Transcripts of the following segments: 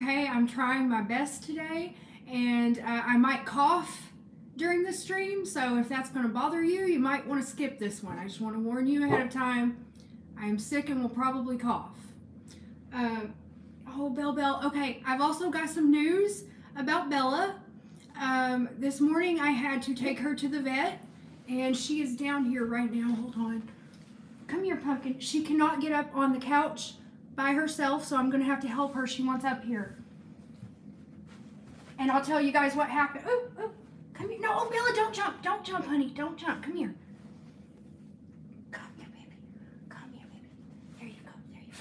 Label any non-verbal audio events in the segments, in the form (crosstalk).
Okay, I'm trying my best today, and uh, I might cough during the stream, so if that's going to bother you, you might want to skip this one. I just want to warn you ahead of time. I am sick and will probably cough. Uh, oh, Bell Bell. Okay, I've also got some news about Bella. Um, this morning I had to take her to the vet, and she is down here right now. Hold on. Come here, Pumpkin. She cannot get up on the couch by herself, so I'm going to have to help her. She wants up here. And I'll tell you guys what happened. Ooh, ooh, come here. No, oh, Bella, don't jump. Don't jump, honey. Don't jump. Come here. Come here, baby. Come here, baby. There you go. There you go.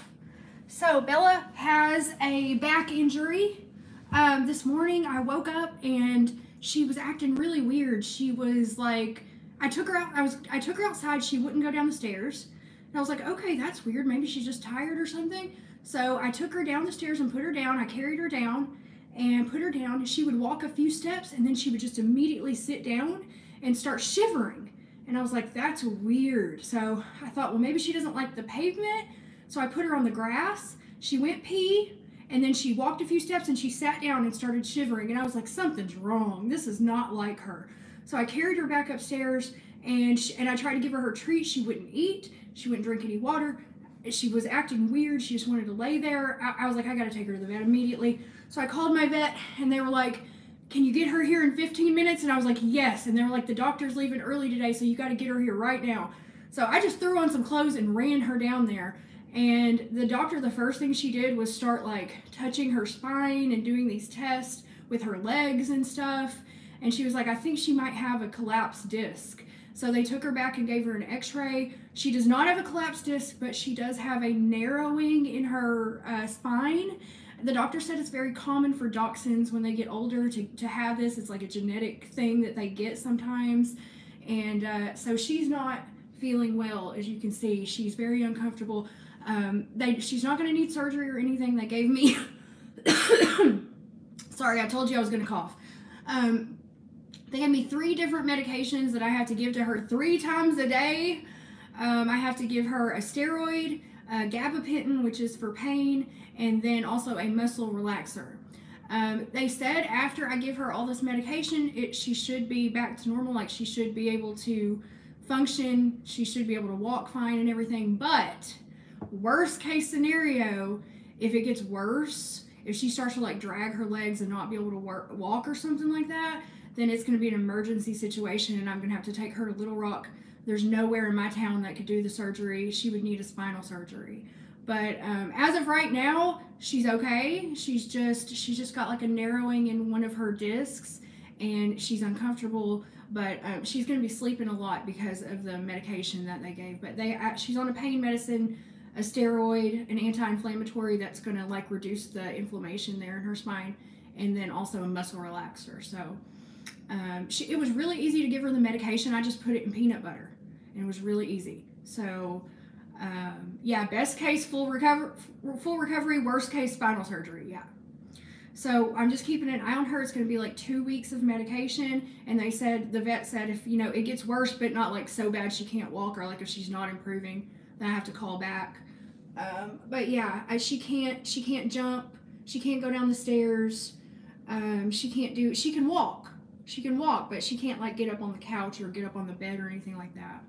So Bella has a back injury. Um, this morning I woke up and she was acting really weird. She was like, I took her out. I was I took her outside. She wouldn't go down the stairs. I was like, okay, that's weird. Maybe she's just tired or something. So I took her down the stairs and put her down. I carried her down and put her down. She would walk a few steps and then she would just immediately sit down and start shivering. And I was like, that's weird. So I thought, well, maybe she doesn't like the pavement. So I put her on the grass. She went pee and then she walked a few steps and she sat down and started shivering. And I was like, something's wrong. This is not like her. So I carried her back upstairs and she, and I tried to give her her treat. She wouldn't eat. She wouldn't drink any water. She was acting weird. She just wanted to lay there. I, I was like, I got to take her to the vet immediately. So I called my vet and they were like, can you get her here in 15 minutes? And I was like, yes. And they were like, the doctor's leaving early today, so you got to get her here right now. So I just threw on some clothes and ran her down there. And the doctor, the first thing she did was start like touching her spine and doing these tests with her legs and stuff. And she was like, I think she might have a collapsed disc. So they took her back and gave her an x ray. She does not have a collapsed disc, but she does have a narrowing in her uh, spine. The doctor said it's very common for dachshunds when they get older to, to have this. It's like a genetic thing that they get sometimes. And uh, so she's not feeling well, as you can see. She's very uncomfortable. Um, they, she's not going to need surgery or anything. They gave me. (coughs) Sorry, I told you I was going to cough. Um, they gave me three different medications that I have to give to her three times a day. Um, I have to give her a steroid, a gabapentin, which is for pain, and then also a muscle relaxer. Um, they said after I give her all this medication, it, she should be back to normal, like she should be able to function, she should be able to walk fine and everything. But worst case scenario, if it gets worse, if she starts to like drag her legs and not be able to work, walk or something like that, then it's going to be an emergency situation and I'm going to have to take her to Little Rock. There's nowhere in my town that could do the surgery. She would need a spinal surgery. But um, as of right now, she's okay. She's just she's just got like a narrowing in one of her discs, and she's uncomfortable. But um, she's going to be sleeping a lot because of the medication that they gave. But they uh, she's on a pain medicine, a steroid, an anti-inflammatory that's going to like reduce the inflammation there in her spine, and then also a muscle relaxer. So um, she, it was really easy to give her the medication. I just put it in peanut butter, and it was really easy. So, um, yeah, best case full recover, full recovery. Worst case spinal surgery. Yeah. So I'm just keeping an eye on her. It's going to be like two weeks of medication, and they said the vet said if you know it gets worse, but not like so bad she can't walk or like if she's not improving, then I have to call back. Um, but yeah, I, she can't she can't jump, she can't go down the stairs, um, she can't do she can walk, she can walk, but she can't like get up on the couch or get up on the bed or anything like that.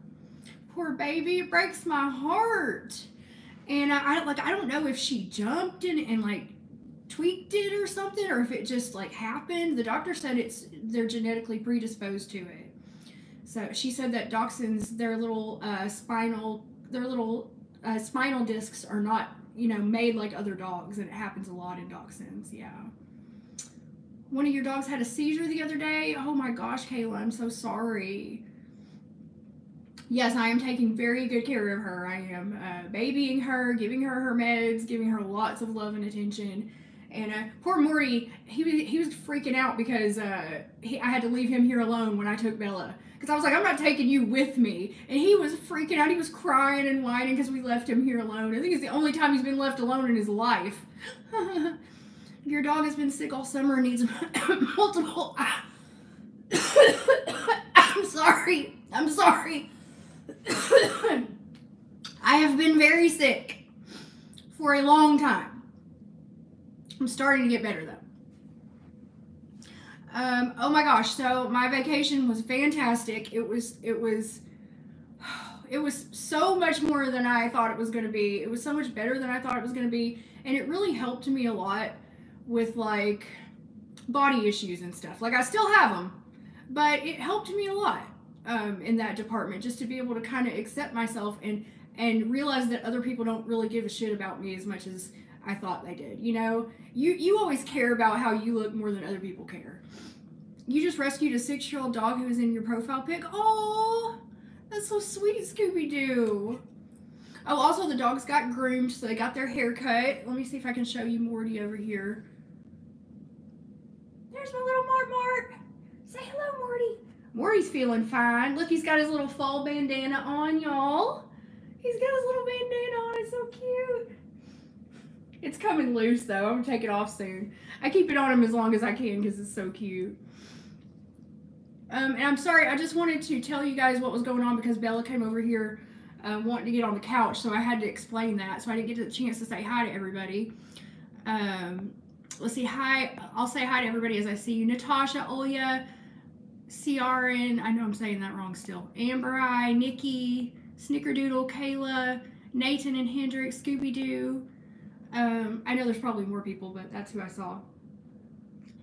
Poor baby, it breaks my heart. And I, I like I don't know if she jumped and, and like tweaked it or something or if it just like happened. The doctor said it's they're genetically predisposed to it. So she said that dachshunds, their little uh, spinal, their little uh, spinal discs are not, you know, made like other dogs, and it happens a lot in dachshunds. Yeah one of your dogs had a seizure the other day. Oh my gosh, Kayla, I'm so sorry. Yes, I am taking very good care of her. I am uh, babying her, giving her her meds, giving her lots of love and attention. And uh, poor Morty, he was he was freaking out because uh, he, I had to leave him here alone when I took Bella. Because I was like, I'm not taking you with me. And he was freaking out. He was crying and whining because we left him here alone. I think it's the only time he's been left alone in his life. (laughs) Your dog has been sick all summer and needs (coughs) multiple. (coughs) I'm sorry. I'm sorry. (coughs) I have been very sick for a long time. I'm starting to get better though. Um, oh my gosh, so my vacation was fantastic. It was it was (sighs) it was so much more than I thought it was going to be. It was so much better than I thought it was going to be, and it really helped me a lot with like body issues and stuff. Like I still have them, but it helped me a lot um, in that department just to be able to kind of accept myself and and realize that other people don't really give a shit about me as much as I thought they did. You know, you you always care about how you look more than other people care. You just rescued a six year old dog who was in your profile pic. Oh, that's so sweet, Scooby Doo. Oh, also the dogs got groomed, so they got their hair cut. Let me see if I can show you Morty over here. There's my little Mart Mart. Say hello, Morty. Morty's feeling fine. Look, he's got his little fall bandana on, y'all. He's got his little bandana on. It's so cute. It's coming loose though. I'm gonna take it off soon. I keep it on him as long as I can because it's so cute. Um, and I'm sorry, I just wanted to tell you guys what was going on because Bella came over here uh, wanting to get on the couch, so I had to explain that. So I didn't get the chance to say hi to everybody. Um, let's see, hi. I'll say hi to everybody as I see you. Natasha, Olya, Ciaran, I know I'm saying that wrong still. Amber Eye, Nikki, Snickerdoodle, Kayla, Nathan and Hendrix, Scooby Doo. Um, I know there's probably more people, but that's who I saw.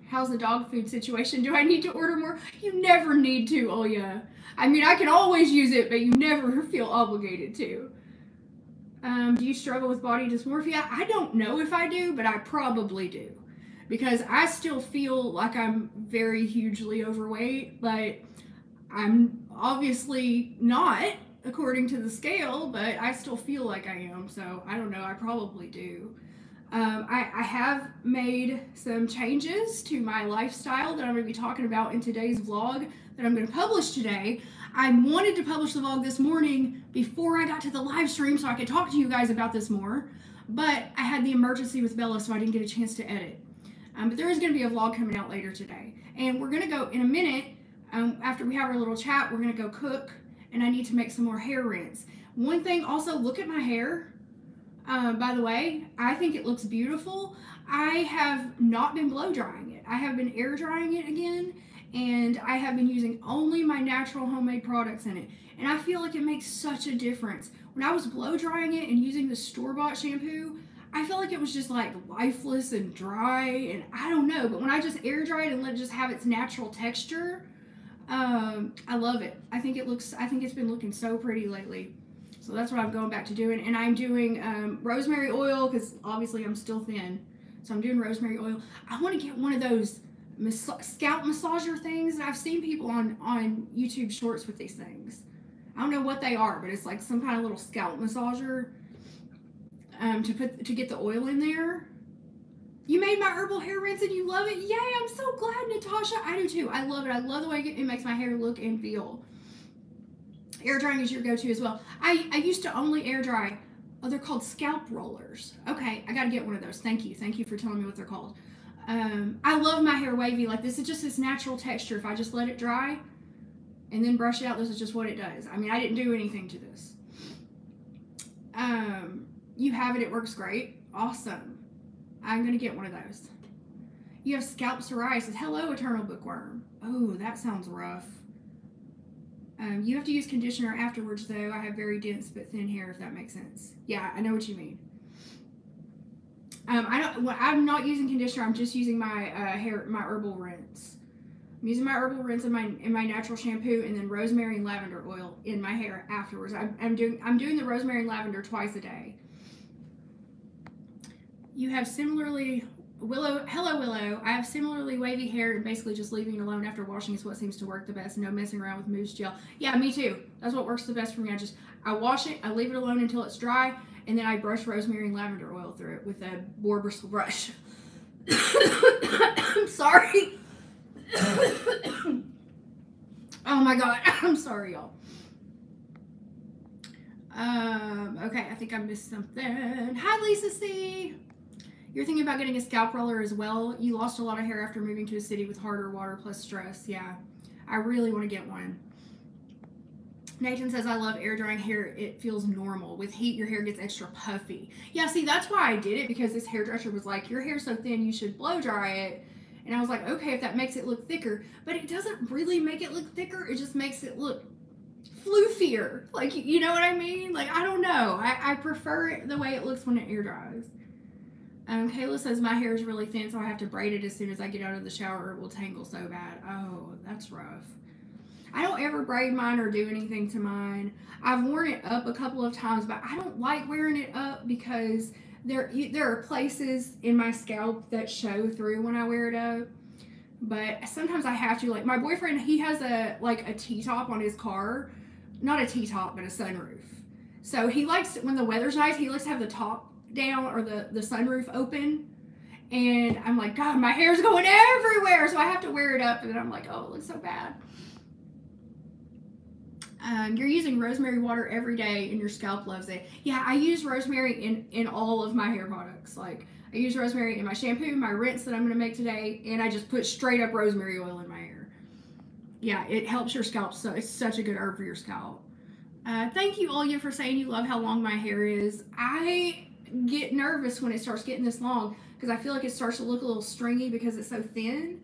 How's the dog food situation? Do I need to order more? You never need to, yeah. I mean, I can always use it, but you never (laughs) feel obligated to. Um, do you struggle with body dysmorphia? I don't know if I do, but I probably do. Because I still feel like I'm very hugely overweight, but I'm obviously not according to the scale, but I still feel like I am. So I don't know. I probably do. Um, I, I, have made some changes to my lifestyle that I'm going to be talking about in today's vlog that I'm going to publish today. I wanted to publish the vlog this morning before I got to the live stream so I could talk to you guys about this more, but I had the emergency with Bella so I didn't get a chance to edit. Um, but there is going to be a vlog coming out later today. And we're going to go in a minute, um, after we have our little chat, we're going to go cook and I need to make some more hair rinse. One thing also, look at my hair. Um, by the way, I think it looks beautiful. I have not been blow drying it. I have been air drying it again, and I have been using only my natural homemade products in it. And I feel like it makes such a difference. When I was blow drying it and using the store-bought shampoo, I felt like it was just like lifeless and dry, and I don't know. But when I just air dry it and let it just have its natural texture, um, I love it. I think it looks, I think it's been looking so pretty lately. So that's what I'm going back to doing. And I'm doing um, rosemary oil because obviously I'm still thin. So I'm doing rosemary oil. I want to get one of those mas- scalp massager things. I've seen people on, on YouTube shorts with these things. I don't know what they are, but it's like some kind of little scalp massager um, to put to get the oil in there. You made my herbal hair rinse and you love it. Yay, I'm so glad, Natasha. I do too. I love it. I love the way it makes my hair look and feel air drying is your go-to as well. I, I used to only air dry. Oh, they're called scalp rollers. Okay, I gotta get one of those. Thank you. Thank you for telling me what they're called. Um, I love my hair wavy like this. is just this natural texture. If I just let it dry and then brush it out, this is just what it does. I mean, I didn't do anything to this. Um, you have it. It works great. Awesome. I'm gonna get one of those. You have scalp psoriasis. Hello, Eternal Bookworm. Oh, that sounds rough. Um, you have to use conditioner afterwards, though. I have very dense but thin hair, if that makes sense. Yeah, I know what you mean. Um, I don't. Well, I'm not using conditioner. I'm just using my uh, hair, my herbal rinse. I'm using my herbal rinse in my in my natural shampoo, and then rosemary and lavender oil in my hair afterwards. I'm, I'm doing I'm doing the rosemary and lavender twice a day. You have similarly Willow, hello Willow. I have similarly wavy hair and basically just leaving it alone after washing is what seems to work the best. No messing around with mousse gel. Yeah, me too. That's what works the best for me. I just, I wash it, I leave it alone until it's dry, and then I brush rosemary and lavender oil through it with a boar bristle brush. I'm (coughs) sorry. (coughs) oh my god, (coughs) I'm sorry y'all. Um, okay, I think I missed something. Hi Lisa C. You're thinking about getting a scalp roller as well. You lost a lot of hair after moving to a city with harder water plus stress. Yeah, I really want to get one. Nathan says, I love air drying hair. It feels normal. With heat, your hair gets extra puffy. Yeah, see, that's why I did it because this hairdresser was like, Your hair's so thin, you should blow dry it. And I was like, Okay, if that makes it look thicker. But it doesn't really make it look thicker, it just makes it look floofier. Like, you know what I mean? Like, I don't know. I, I prefer it the way it looks when it air dries. Um, Kayla says, My hair is really thin, so I have to braid it as soon as I get out of the shower it will tangle so bad. Oh, that's rough. I don't ever braid mine or do anything to mine. I've worn it up a couple of times, but I don't like wearing it up because there there are places in my scalp that show through when I wear it up. But sometimes I have to. Like my boyfriend, he has a like a T top on his car, not a T top, but a sunroof. So he likes when the weather's nice, he likes to have the top down or the the sunroof open. And I'm like, God, my hair's going everywhere, so I have to wear it up. And then I'm like, oh, it looks so bad. Um, you're using rosemary water every day and your scalp loves it. Yeah, I use rosemary in, in all of my hair products. Like, I use rosemary in my shampoo, my rinse that I'm going to make today, and I just put straight up rosemary oil in my hair. Yeah, it helps your scalp. So it's such a good herb for your scalp. Uh, thank you, Olya, for saying you love how long my hair is. I get nervous when it starts getting this long because I feel like it starts to look a little stringy because it's so thin.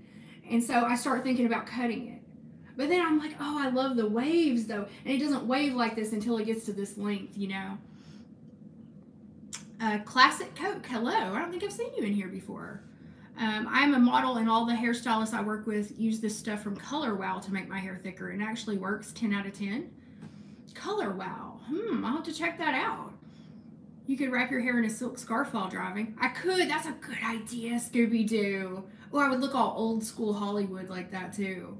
And so I start thinking about cutting it. But then I'm like, oh, I love the waves though. And it doesn't wave like this until it gets to this length, you know. Uh, Classic Coke, hello. I don't think I've seen you in here before. Um, I'm a model, and all the hairstylists I work with use this stuff from Color Wow to make my hair thicker. And it actually works 10 out of 10. Color Wow. Hmm, I'll have to check that out. You could wrap your hair in a silk scarf while driving. I could. That's a good idea, Scooby Doo. Or I would look all old school Hollywood like that too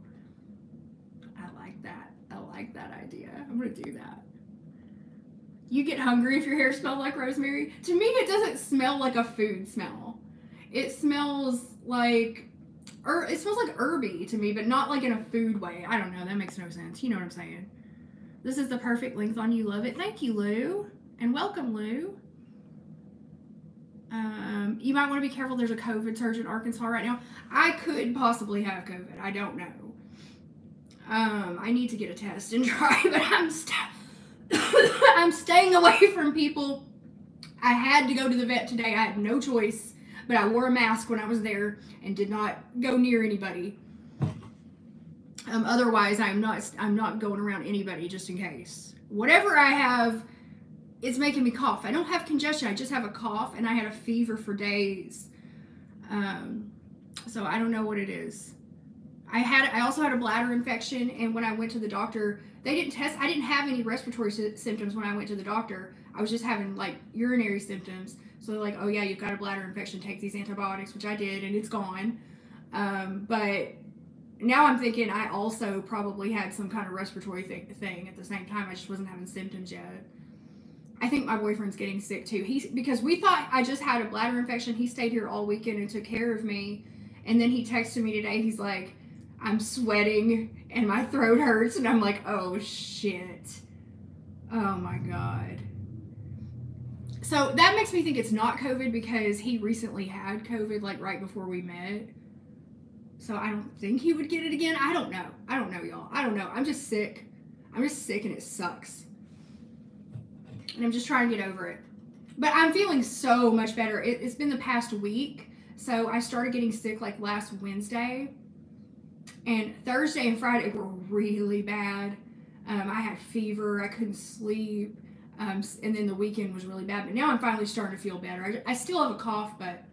I like that. I like that idea. I'm gonna do that. You get hungry if your hair smells like rosemary. To me, it doesn't smell like a food smell. It smells like, or it smells like herby to me, but not like in a food way. I don't know. That makes no sense. You know what I'm saying? This is the perfect length on You Love It. Thank you, Lou. And welcome, Lou. Um, you might want to be careful. There's a COVID surge in Arkansas right now. I could possibly have COVID. I don't know. Um, I need to get a test and (laughs) try, but I'm st- (coughs) I'm staying away from people. I had to go to the vet today. I had no choice, but I wore a mask when I was there and did not go near anybody. Um, otherwise, I'm not I'm not going around anybody just in case. Whatever I have, it's making me cough. I don't have congestion. I just have a cough, and I had a fever for days. Um, so I don't know what it is. I had I also had a bladder infection, and when I went to the doctor, they didn't test. I didn't have any respiratory sy- symptoms when I went to the doctor. I was just having like urinary symptoms. So they're like, "Oh yeah, you've got a bladder infection. Take these antibiotics," which I did, and it's gone. Um, but now I'm thinking I also probably had some kind of respiratory th- thing at the same time. I just wasn't having symptoms yet. I think my boyfriend's getting sick too. He's because we thought I just had a bladder infection. He stayed here all weekend and took care of me, and then he texted me today. He's like I'm sweating and my throat hurts, and I'm like, oh shit. Oh my god. So that makes me think it's not COVID because he recently had COVID, like right before we met. So I don't think he would get it again. I don't know. I don't know, y'all. I don't know. I'm just sick. I'm just sick and it sucks. And I'm just trying to get over it. But I'm feeling so much better. It, has been the past week. So I started getting sick like last Wednesday. And Thursday and Friday were really bad. Um, I had fever. I couldn't sleep. Um, and then the weekend was really bad. But now I'm finally starting to feel better. I, I still have a cough, but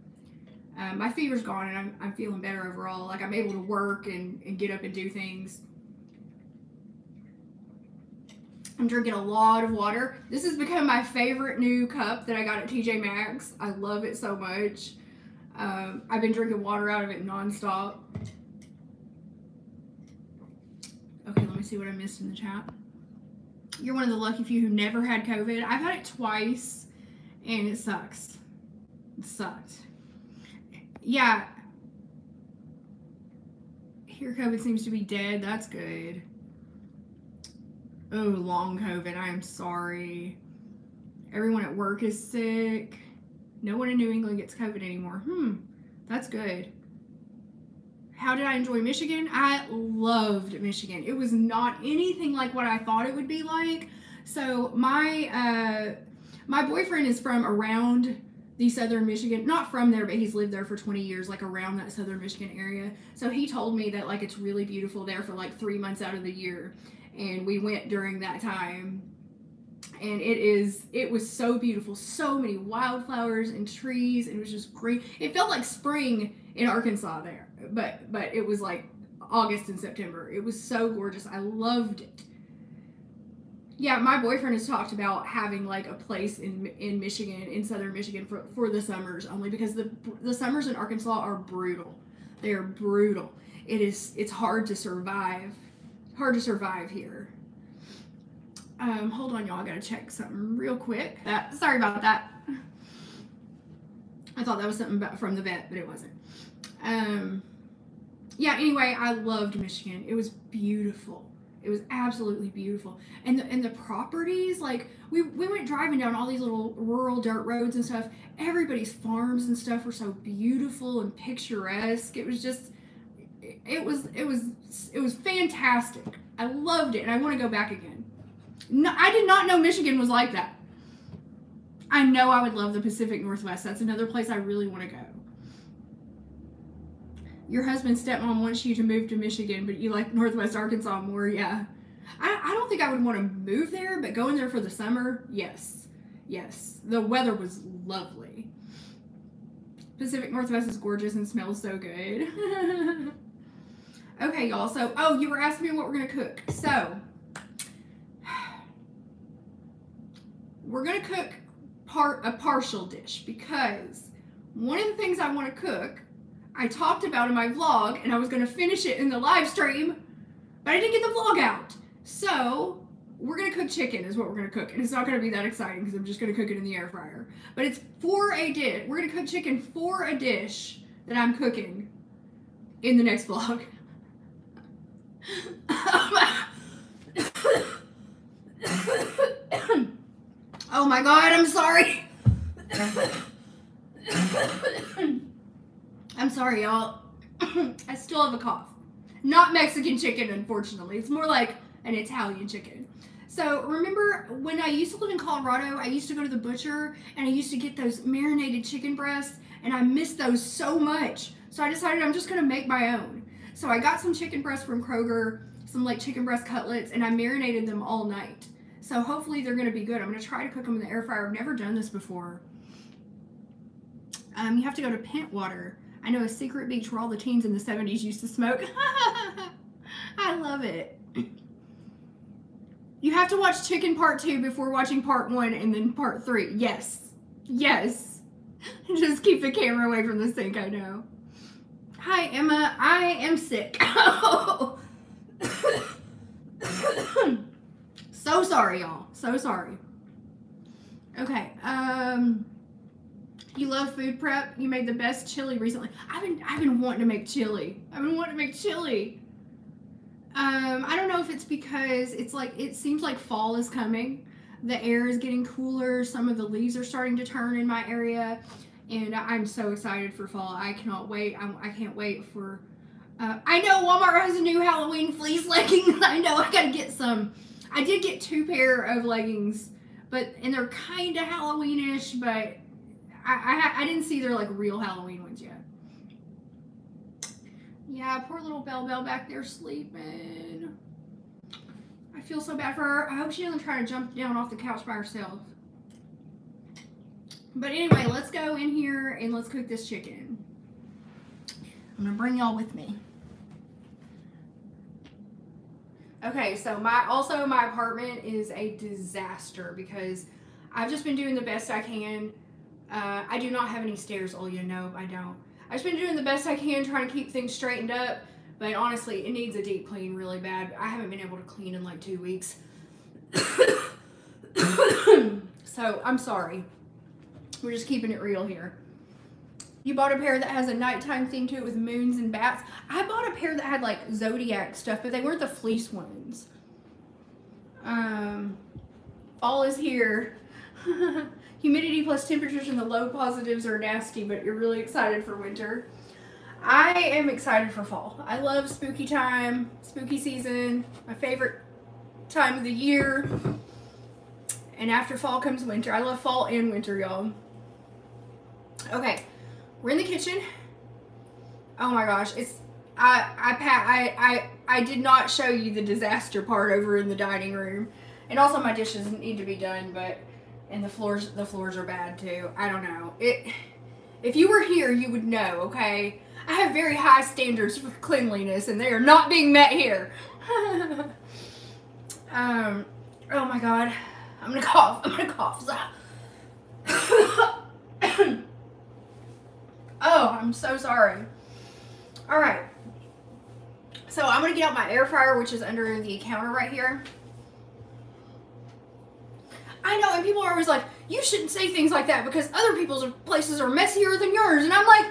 um, my fever's gone and I'm, I'm feeling better overall. Like I'm able to work and, and get up and do things. I'm drinking a lot of water. This has become my favorite new cup that I got at TJ Maxx. I love it so much. Um, I've been drinking water out of it nonstop. Okay, let me see what I missed in the chat. You're one of the lucky few who never had COVID. I've had it twice, and it sucks. It sucked. Yeah. Here, COVID seems to be dead. That's good. Oh, long COVID. I am sorry. Everyone at work is sick. No one in New England gets COVID anymore. Hmm, that's good. how did I enjoy Michigan? I loved Michigan. It was not anything like what I thought it would be like. So my uh, my boyfriend is from around the southern Michigan, not from there, but he's lived there for 20 years, like around that southern Michigan area. So he told me that like it's really beautiful there for like three months out of the year, and we went during that time. And it is, it was so beautiful. So many wildflowers and trees. And it was just great. It felt like spring in Arkansas there, but but it was like August and September. It was so gorgeous. I loved it. Yeah, my boyfriend has talked about having like a place in in Michigan, in southern Michigan for, for the summers only because the the summers in Arkansas are brutal. They are brutal. It is it's hard to survive. Hard to survive here. Um, hold on, y'all. I gotta check something real quick. That sorry about that. I thought that was something about, from the vet, but it wasn't. Um, yeah. Anyway, I loved Michigan. It was beautiful. It was absolutely beautiful. And the, and the properties, like we, we went driving down all these little rural dirt roads and stuff. Everybody's farms and stuff were so beautiful and picturesque. It was just it was it was it was fantastic. I loved it and I want to go back again. No, I did not know Michigan was like that. I know I would love the Pacific Northwest. That's another place I really want to go. Your husband's stepmom wants you to move to Michigan, but you like Northwest Arkansas more. Yeah. I, I don't think I would want to move there, but going there for the summer, yes. Yes. The weather was lovely. Pacific Northwest is gorgeous and smells so good. (laughs) okay, y'all. So, oh, you were asking me what we're going to cook. So, we're going to cook part a partial dish because one of the things I want to cook I talked about in my vlog and I was going to finish it in the live stream, but I didn't get the vlog out. So we're going to cook chicken is what we're going to cook. And it's not going to be that exciting because I'm just going to cook it in the air fryer. But it's for a dish. We're going to cook chicken for a dish that I'm cooking in the next (laughs) vlog. Oh my god, I'm sorry. I'm sorry, y'all. I still have a cough. Not Mexican chicken, unfortunately. It's more like an Italian chicken. So remember when I used to live in Colorado, I used to go to the butcher and I used to get those marinated chicken breasts and I missed those so much. So I decided I'm just gonna make my own. So I got some chicken breasts from Kroger, some like chicken breast cutlets, and I marinated them all night. So hopefully they're gonna be good. I'm gonna try to cook them in the air fryer. I've never done this before. Um, you have to go to Pentwater. I know a secret beach where all the teens in the 70s used to smoke. (laughs) I love it. You have to watch Chicken Part 2 before watching Part 1 and then Part 3. Yes. Yes. (laughs) Just keep the camera away from the sink, I know. Hi, Emma. I am sick. so sorry, y'all. So sorry. Okay. Um... You love food prep. You made the best chili recently. I've been I've been wanting to make chili. I've been wanting to make chili. Um, I don't know if it's because it's like it seems like fall is coming. The air is getting cooler. Some of the leaves are starting to turn in my area, and I'm so excited for fall. I cannot wait. I'm, I can not wait for. Uh, I know Walmart has a new Halloween fleece leggings. (laughs) I know I gotta get some. I did get two pair of leggings, but and they're kind of Halloweenish, but I, I, I didn't see their like real Halloween ones yet. Yeah, poor little Belle Belle back there sleeping. I feel so bad for her. I hope she doesn't try to jump down off the couch by herself. But anyway, let's go in here and let's cook this chicken. I'm gonna bring y'all with me. Okay, so my also my apartment is a disaster because I've just been doing the best I can uh, I do not have any stairs, all Olya. No, I don't. I've been doing the best I can trying to keep things straightened up, but honestly, it needs a deep clean really bad. I haven't been able to clean in like two weeks. (coughs) (coughs) so, I'm sorry. We're just keeping it real here. You bought a pair that has a nighttime theme to it with moons and bats. I bought a pair that had like zodiac stuff, but they weren't the fleece ones. Um, fall is here. (laughs) Humidity plus temperatures in the low positives are nasty, but you're really excited for winter. I am excited for fall. I love spooky time, spooky season, my favorite time of the year. And after fall comes winter. I love fall and winter, y'all. Okay, we're in the kitchen. Oh my gosh, it's I I I I I did not show you the disaster part over in the dining room, and also my dishes need to be done, but and the floors the floors are bad too. I don't know it. If you were here, you would know. Okay, I have very high standards for cleanliness, and they are not being met here. (laughs) um. Oh my god, I'm gonna cough. I'm gonna cough. (laughs) oh, I'm so sorry. All right. So I'm gonna get out my air fryer, which is under the counter right here. I know, and people are always like, you shouldn't say things like that because other people's places are messier than yours. And I'm like,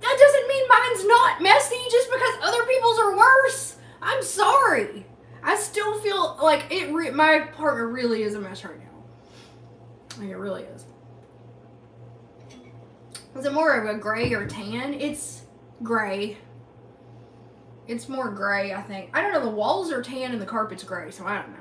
that doesn't mean mine's not messy just because other people's are worse. I'm sorry. I still feel like it. My partner really is a mess right now. Like it really is. Is it more of a gray or tan? It's gray. It's more gray, I think. I don't know. The walls are tan and the carpet's gray, so I don't know.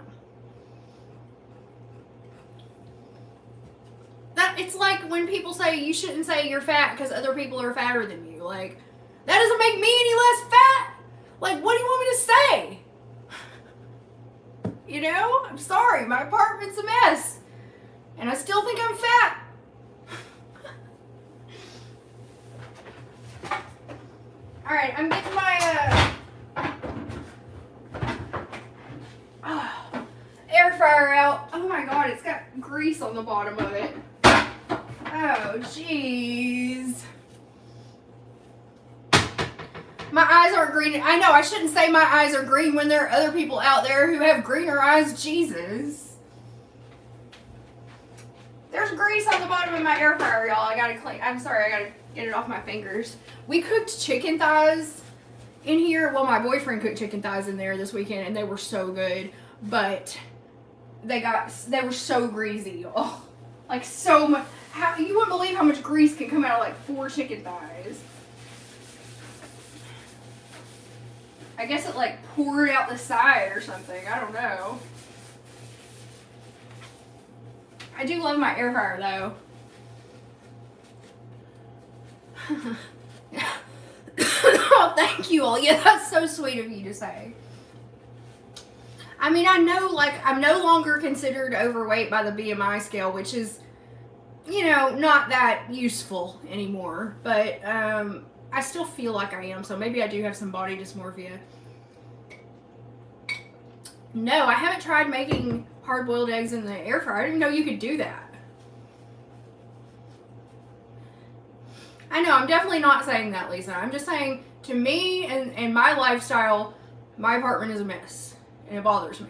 That it's like when people say you shouldn't say you're fat because other people are fatter than you. Like that doesn't make me any less fat. Like what do you want me to say? You know, I'm sorry, my apartment's a mess, and I still think I'm fat. All right, I'm getting my uh, oh, air fryer out. Oh my god, it's got grease on the bottom of it. Oh, jeez. My eyes aren't green. I know I shouldn't say my eyes are green when there are other people out there who have greener eyes. Jesus. There's grease on the bottom of my air fryer, y'all. I gotta clean. I'm sorry, I gotta get it off my fingers. We cooked chicken thighs in here. Well, my boyfriend cooked chicken thighs in there this weekend, and they were so good. But they got they were so greasy. Oh, like so much. How you wouldn't believe how much grease can come out of like four chicken thighs. I guess it like poured out the side or something. I don't know. I do love my air fryer though. Oh, thank you all. Yeah, that's so sweet of you to say. I mean, I know like I'm no longer considered overweight by the BMI scale, which is you know, not that useful anymore. But um, I still feel like I am, so maybe I do have some body dysmorphia. No, I haven't tried making hard boiled eggs in the air fryer. I didn't know you could do that. I know, I'm definitely not saying that, Lisa. I'm just saying, to me and, and my lifestyle, my apartment is a mess. And it bothers me.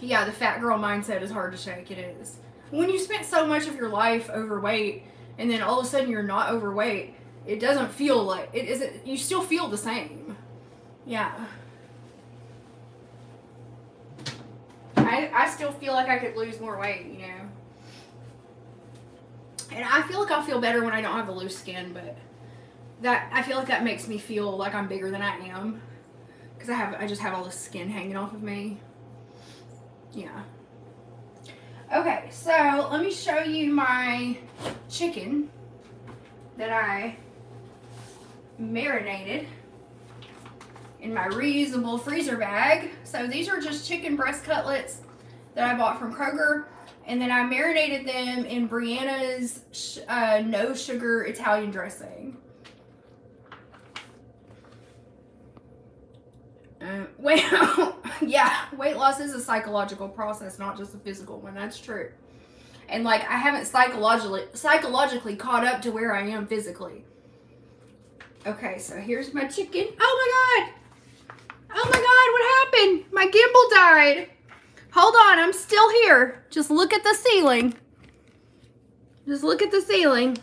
Yeah, the fat girl mindset is hard to shake. It is when you spent so much of your life overweight and then all of a sudden you're not overweight, it doesn't feel like it isn't you still feel the same. Yeah. I I still feel like I could lose more weight, you know. And I feel like I'll feel better when I don't have the loose skin, but that I feel like that makes me feel like I'm bigger than I am. Cause I have I just have all the skin hanging off of me. Yeah. Okay, so let me show you my chicken that I marinated in my reusable freezer bag. So these are just chicken breast cutlets that I bought from Kroger. And then I marinated them in Brianna's uh, no sugar Italian dressing. Uh, (laughs) well, yeah, weight loss is a psychological process, not just a physical one. That's true. And like I haven't psychologically psychologically caught up to where I am physically. Okay, so here's my chicken. Oh my god. Oh my god, what happened? My gimbal died. Hold on, I'm still here. Just look at the ceiling. Just look at the ceiling.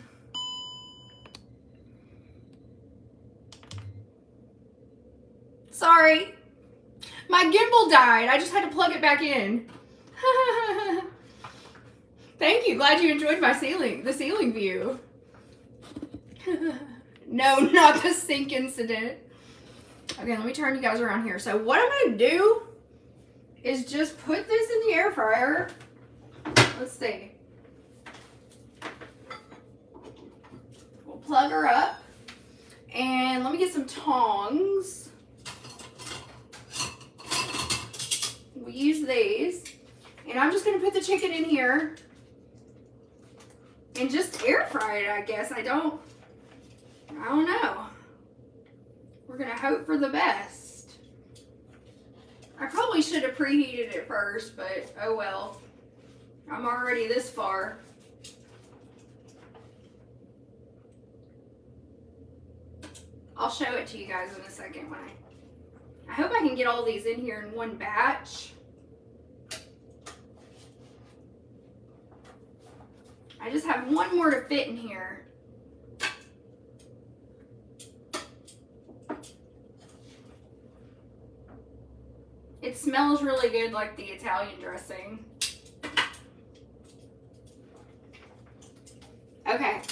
Sorry. My gimbal died. I just had to plug it back in. (laughs) Thank you. Glad you enjoyed my ceiling, the ceiling view. (laughs) No, not the sink incident. Okay, let me turn you guys around here. So what I'm gonna do is just put this in the air fryer. Let's see. We'll plug her up. And let me get some tongs. We use these. And I'm just gonna put the chicken in here and just air fry it, I guess. I don't, I don't know. We're gonna hope for the best. I probably should have preheated it first, but oh well. I'm already this far. I'll show it to you guys in a second when I, I hope I can get all these in here in one batch. I just have one more to fit in here. It smells really good like the Italian dressing. Okay.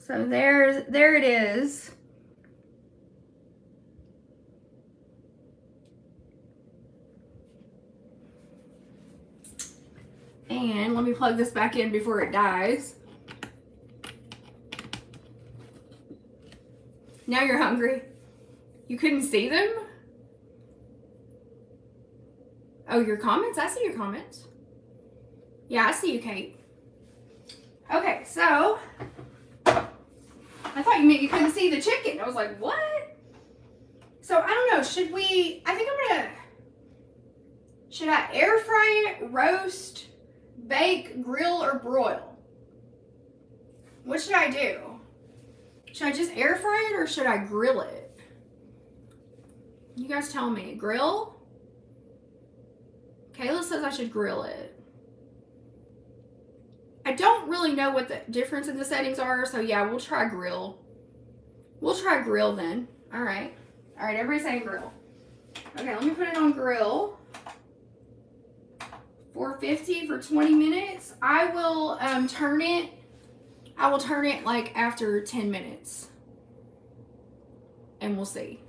So there's there it is. And let me plug this back in before it dies. Now you're hungry. You couldn't see them? Oh, your comments? I see your comments. Yeah, I see you, Kate. Okay, so I thought you meant you couldn't see the chicken. I was like, what? So I don't know. Should we? I think I'm gonna. Should I air fry it, roast, bake, grill, or broil? What should I do? Should I just air fry it or should I grill it? You guys tell me. Grill? Kayla says I should grill it. I don't really know what the difference in the settings are, so yeah, we'll try grill. We'll try grill then. All right. All right, everybody say grill. Okay, let me put it on grill. 450 for 20 minutes. I will um, turn it I will turn it like after 10 minutes. And we'll see.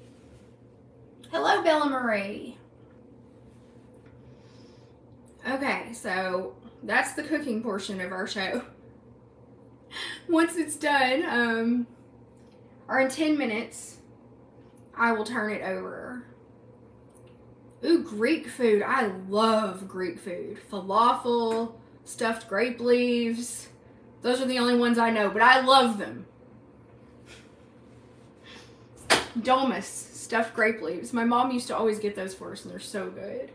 Hello, Bella Marie. Okay, so that's the cooking portion of our show. (laughs) Once it's done, um, or in 10 minutes, I will turn it over. Ooh, Greek food. I love Greek food. Falafel, stuffed grape leaves, those are the only ones I know, but I love them. Dolmas, stuffed grape leaves. My mom used to always get those for us, and they're so good.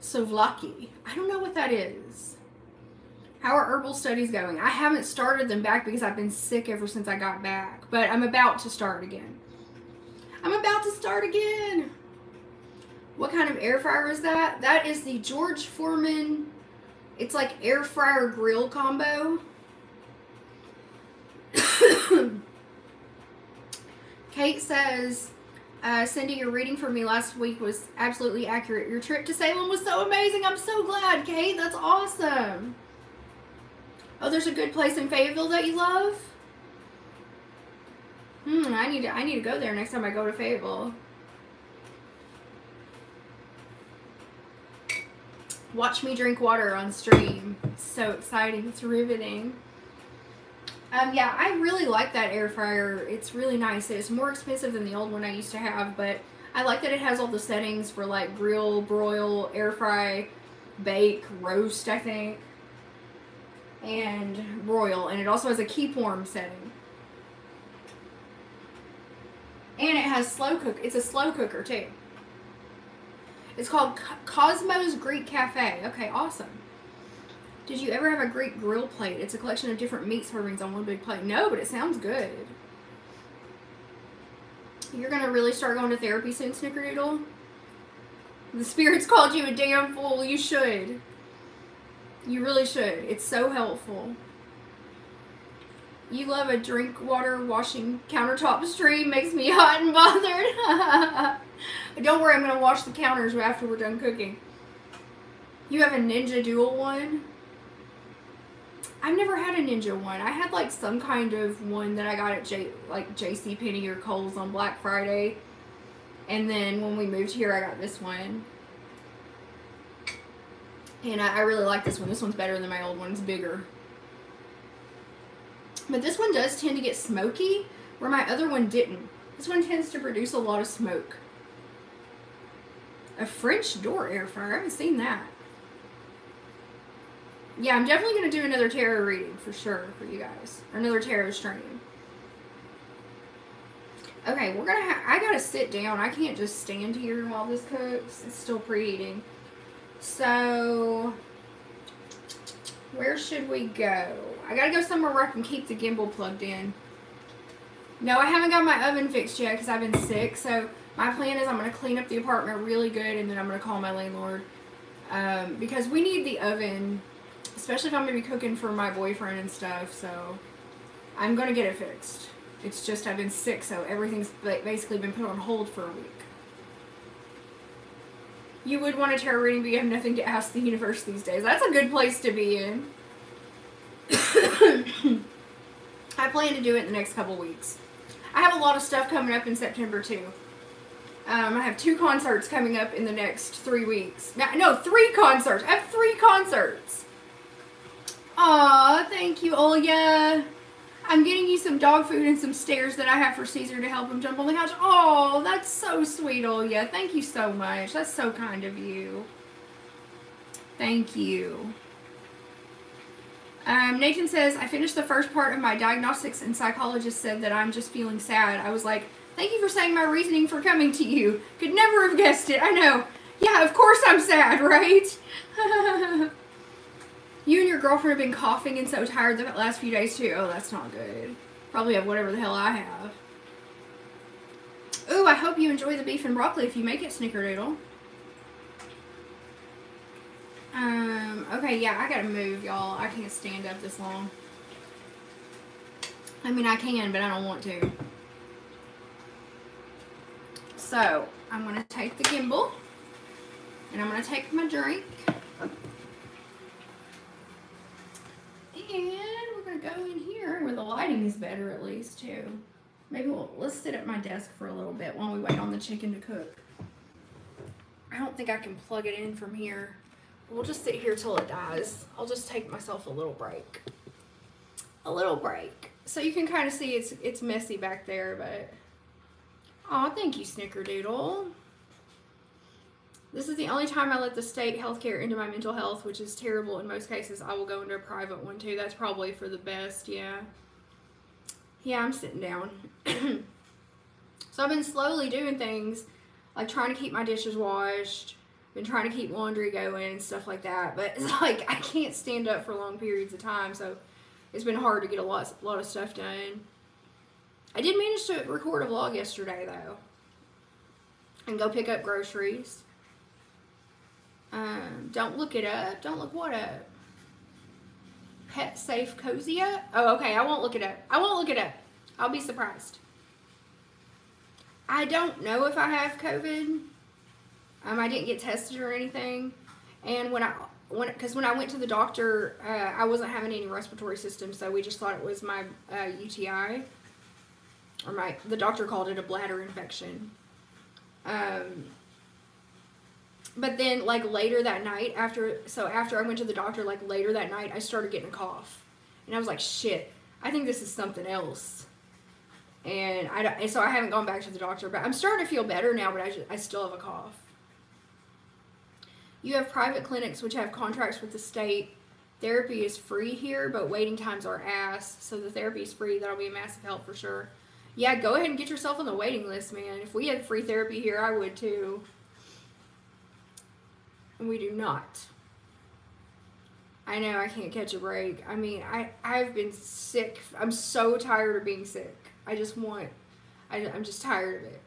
Souvlaki. I don't know what that is. How are herbal studies going? I haven't started them back because I've been sick ever since I got back, but I'm about to start again. I'm about to start again. What kind of air fryer is that? That is the George Foreman it's like air fryer grill combo. (coughs) Kate says, uh, Cindy, your reading for me last week was absolutely accurate. Your trip to Salem was so amazing. I'm so glad, Kate. That's awesome. Oh, there's a good place in Fayetteville that you love? Hmm, I need to I need to go there next time I go to Fable. Watch me drink water on stream. So exciting. It's riveting. Um, yeah, I really like that air fryer. It's really nice. It's more expensive than the old one I used to have, but I like that it has all the settings for like grill, broil, air fry, bake, roast, I think, and broil. And it also has a keep warm setting. And it has slow cook. It's a slow cooker too. It's called Cosmos Greek Cafe. Okay, awesome. Did you ever have a Greek grill plate? It's a collection of different meat servings on one big plate. No, but it sounds good. You're going to really start going to therapy soon, Snickerdoodle? The spirits (laughs) called you a damn fool. You should. You really should. It's so helpful. You love a drink water washing countertop stream. Makes me (laughs) hot and bothered. (laughs) Don't worry, I'm going to wash the counters after we're done cooking. You have a Ninja Dual one? I've never had a Ninja one. I had like some kind of one that I got at J like J.C. Penney or Kohl's on Black Friday. And then when we moved here, I got this one. And I, I really like this one. This one's better than my old one. It's bigger. But this one does tend to get smoky, where my other one didn't. This one tends to produce a lot of smoke. A French door air fryer. I haven't seen that. Yeah, I'm definitely going to do another tarot reading for sure for you guys. Or another tarot stream. Okay, we're going to I got to sit down. I can't just stand here while this cooks. It's still preheating. So, where should we go? I gotta go somewhere where I can keep the gimbal plugged in. No, I haven't got my oven fixed yet because I've been sick. So my plan is I'm going to clean up the apartment really good and then I'm going to call my landlord. Um, because we need the oven, especially if I'm going to be cooking for my boyfriend and stuff. So I'm going to get it fixed. It's just I've been sick, so everything's basically been put on hold for a week. You would want a tarot reading, but you have nothing to ask the universe these days. That's a good place to be in. I plan to do it in the next couple weeks. I have a lot of stuff coming up in September too. Um, I have two concerts coming up in the next three weeks. No, no, three concerts. I have three concerts. Aw, thank you, Olya. I'm getting you some dog food and some stairs that I have for Caesar to help him jump on the couch. Oh, that's so sweet, Olya. Thank you so much. That's so kind of you. Thank you. Um, Nathan says, I finished the first part of my diagnostics and psychologist said that I'm just feeling sad. I was like, thank you for saying my reasoning for coming to you. Could never have guessed it. I know. Yeah, of course I'm sad, right? (laughs) You and your girlfriend have been coughing and so tired the last few days too. Oh, that's not good. Probably have whatever the hell I have. Ooh, I hope you enjoy the beef and broccoli if you make it, Snickerdoodle. Um, okay, yeah, I gotta move, y'all. I can't stand up this long. I mean, I can, but I don't want to. So, I'm gonna take the gimbal, and I'm gonna take my drink. And we're gonna go in here where the lighting is better at least too. Maybe we'll, let's sit at my desk for a little bit while we wait on the chicken to cook. I don't think I can plug it in from here. We'll just sit here till it dies. I'll just take myself a little break. A little break. So you can kind of see it's it's messy back there, but... oh, thank you, Snickerdoodle. This is the only time I let the state healthcare into my mental health, which is terrible in most cases. I will go into a private one too. That's probably for the best, yeah. Yeah, I'm sitting down. (clears throat) so I've been slowly doing things, like trying to keep my dishes washed, been trying to keep laundry going and stuff like that. But it's (laughs) like I can't stand up for long periods of time, so it's been hard to get a lot, a lot of stuff done. I did manage to record a vlog yesterday though, and go pick up groceries. Um, don't look it up. Don't look what up? PetSafe CozyUp? Oh, okay. I won't look it up. I won't look it up. I'll be surprised. I don't know if I have COVID. Um, I didn't get tested or anything. And when I, when, because when I went to the doctor, uh, I wasn't having any respiratory system, so we just thought it was my uh, UTI. Or my, the doctor called it a bladder infection. Um, but then like later that night after so after I went to the doctor like later that night I started getting a cough and I was like shit I think this is something else and I and so I haven't gone back to the doctor but I'm starting to feel better now but I, just, I still have a cough you have private clinics which have contracts with the state therapy is free here but waiting times are ass so the therapy is free that'll be a massive help for sure yeah go ahead and get yourself on the waiting list man if we had free therapy here I would too and we do not. I know I can't catch a break. I mean, I, I've been sick. I'm so tired of being sick. I just want, I, I'm just tired of it.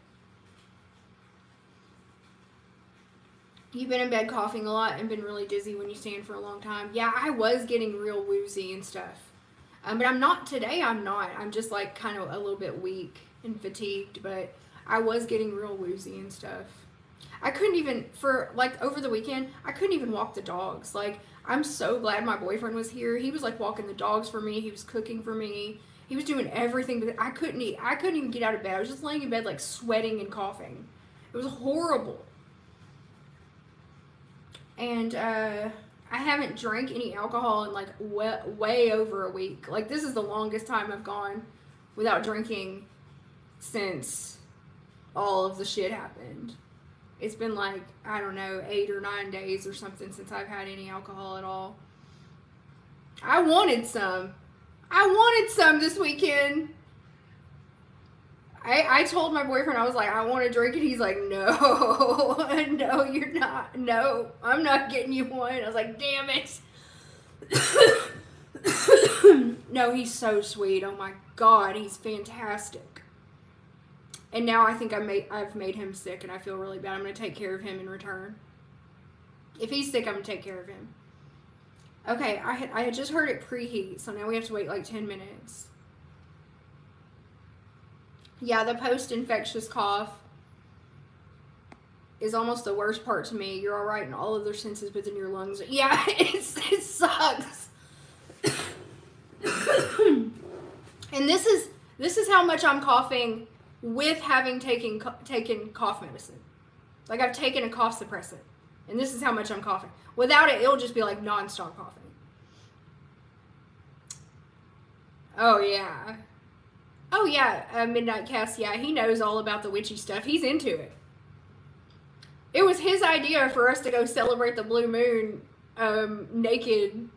You've been in bed coughing a lot and been really dizzy when you stand for a long time. Yeah, I was getting real woozy and stuff. Um, but I'm not today. I'm not. I'm just like kind of a little bit weak and fatigued. But I was getting real woozy and stuff. I couldn't even for like over the weekend. I couldn't even walk the dogs. Like I'm so glad my boyfriend was here. He was like walking the dogs for me. He was cooking for me. He was doing everything, but I couldn't eat. I couldn't even get out of bed. I was just laying in bed like sweating and coughing. It was horrible. And uh, I haven't drank any alcohol in like way, way over a week. Like this is the longest time I've gone without drinking since all of the shit happened. It's been like, I don't know, eight or nine days or something since I've had any alcohol at all. I wanted some. I wanted some this weekend. I, I told my boyfriend, I was like, I want to drink it. He's like, no, (laughs) no, you're not. No, I'm not getting you one. I was like, damn it. (coughs) no, he's so sweet. Oh my God, he's fantastic. And now I think I made, I've made him sick and I feel really bad. I'm going to take care of him in return. If he's sick, I'm going to take care of him. Okay, I had, I had just heard it preheat, so now we have to wait like 10 minutes. Yeah, the post-infectious cough is almost the worst part to me. You're all right in all other senses, but then your lungs. Yeah, (laughs) it's, it sucks. and this is this is how much I'm coughing with having taken taken cough medicine. Like I've taken a cough suppressant, and this is how much I'm coughing. Without it, it'll just be like nonstop coughing. Oh yeah. Oh yeah, uh, Midnight Cast. Yeah, he knows all about the witchy stuff. He's into it. It was his idea for us to go celebrate the blue moon um, naked,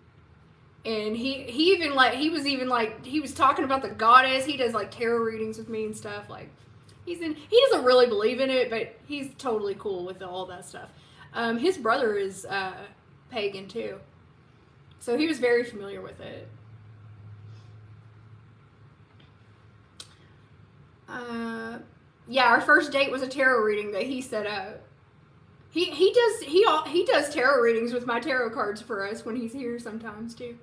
and he he even like he was even like he was talking about the goddess. He does like tarot readings with me and stuff. Like he's in. He doesn't really believe in it, but he's totally cool with all that stuff. Um, his brother is uh, pagan too, so he was very familiar with it. Uh, yeah, our first date was a tarot reading that he set up. He he does he all, he does tarot readings with my tarot cards for us when he's here sometimes too.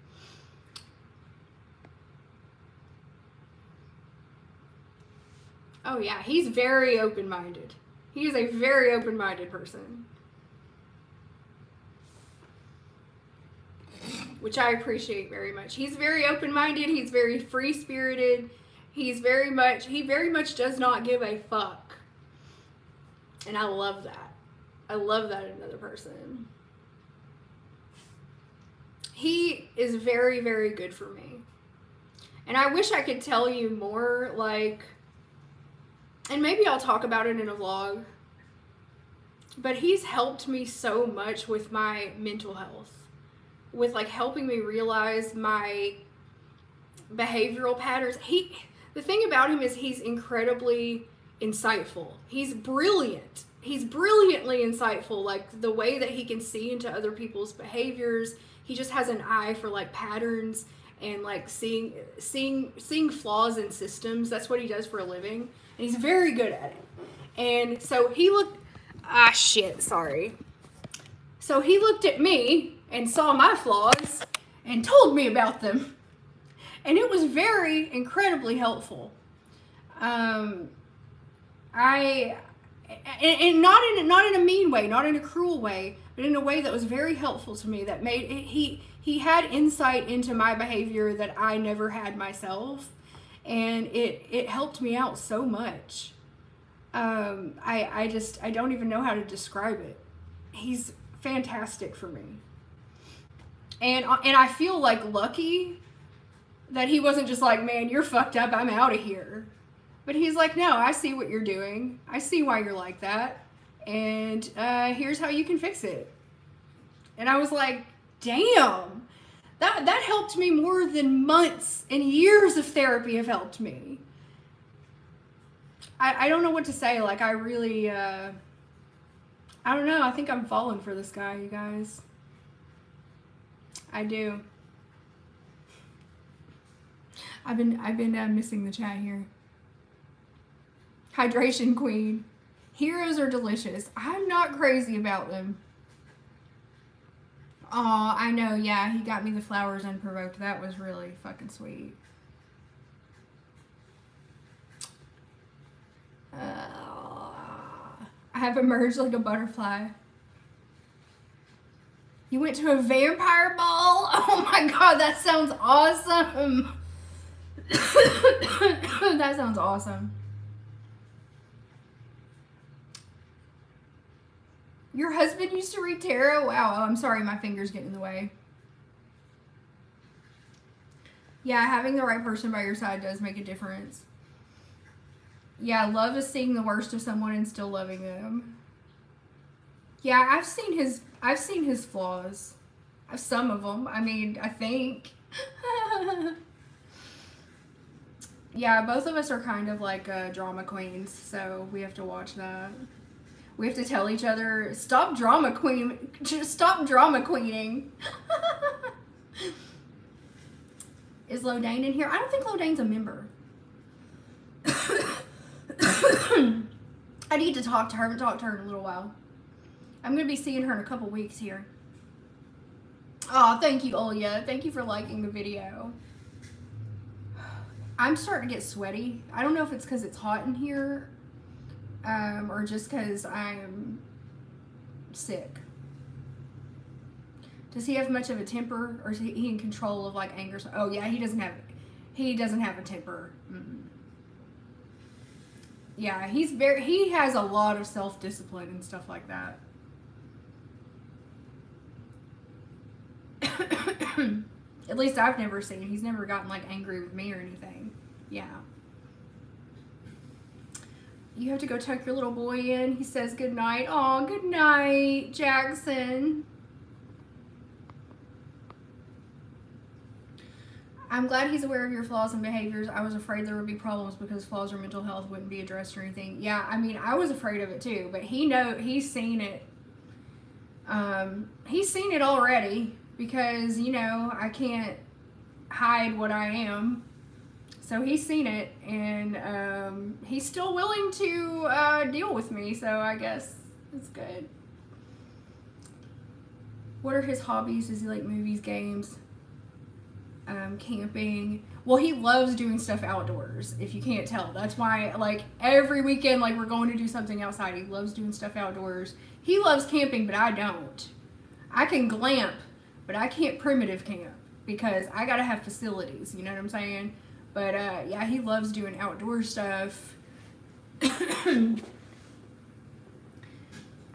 Oh yeah, he's very open-minded. He is a very open-minded person. Which I appreciate very much. He's very open-minded, he's very free-spirited He's very much, he very much does not give a fuck. And I love that. I love that in another person. He is very, very good for me. And I wish I could tell you more, like, and maybe I'll talk about it in a vlog. But he's helped me so much with my mental health, with like helping me realize my behavioral patterns. He, the thing about him is he's incredibly insightful. He's brilliant. He's brilliantly insightful. Like the way that he can see into other people's behaviors. He just has an eye for like patterns and like seeing seeing seeing flaws in systems. That's what he does for a living. And he's very good at it. And so he looked ah shit, sorry. So he looked at me and saw my flaws and told me about them and it was very incredibly helpful. Um, I and, not in not in a mean way, not in a cruel way, but in a way that was very helpful to me. That made he he had insight into my behavior that I never had myself, and it it helped me out so much. Um, I I just I don't even know how to describe it. He's fantastic for me, and and I feel like lucky that he wasn't just like, man, you're fucked up. I'm out of here. But he's like, no, I see what you're doing. I see why you're like that. And uh, here's how you can fix it. And I was like, damn. That, that helped me more than months and years of therapy have helped me. I, I don't know what to say. Like, I really, uh, I don't know. I think I'm falling for this guy, you guys. I do. I've been I've been uh, missing the chat here. Hydration Queen. Heroes are delicious. I'm not crazy about them. Oh, I know. Yeah, he got me the flowers unprovoked. That was really fucking sweet. Uh, I have emerged like a butterfly. You went to a vampire ball? (laughs) Oh my god, that sounds awesome. (laughs) that sounds awesome. Your husband used to read tarot? Wow, oh, I'm sorry, my finger's get in the way. Yeah, having the right person by your side does make a difference. Yeah, love is seeing the worst of someone and still loving them. Yeah, I've seen his I've seen his flaws. Some of them. I mean, I think. (laughs) yeah, both of us are kind of like uh, drama queens, so we have to watch that. We have to tell each other, stop drama queen, just stop drama queening. (laughs) Is Lodane in here? I don't think Lodane's a member. (coughs) I need to talk to her. I haven't talked to her in a little while. I'm going to be seeing her in a couple weeks here. Oh, thank you, Olya. Thank you for liking the video. I'm starting to get sweaty. I don't know if it's because it's hot in here um, or just because I'm sick. Does he have much of a temper, or is he in control of like anger? Oh yeah, he doesn't have. He doesn't have a temper. Mm. Yeah, he's very. He has a lot of self discipline and stuff like that. (coughs) (coughs) (coughs) At least I've never seen. He's never gotten like angry with me or anything. Yeah. You have to go tuck your little boy in. He says good night. Oh, good night, Jackson. I'm glad he's aware of your flaws and behaviors. I was afraid there would be problems because flaws or mental health wouldn't be addressed or anything. Yeah, I mean, I was afraid of it too, but he know he's seen it. Um, he's seen it already because you know I can't hide what I am. So he's seen it, and um, he's still willing to uh, deal with me. So I guess it's good. What are his hobbies? Does he like movies, games, um, camping? Well, he loves doing stuff outdoors. If you can't tell, that's why like every weekend, like we're going to do something outside. He loves doing stuff outdoors. He loves camping, but I don't. I can glamp, but I can't primitive camp because I gotta have facilities. You know what I'm saying? But uh, yeah, he loves doing outdoor stuff. (coughs)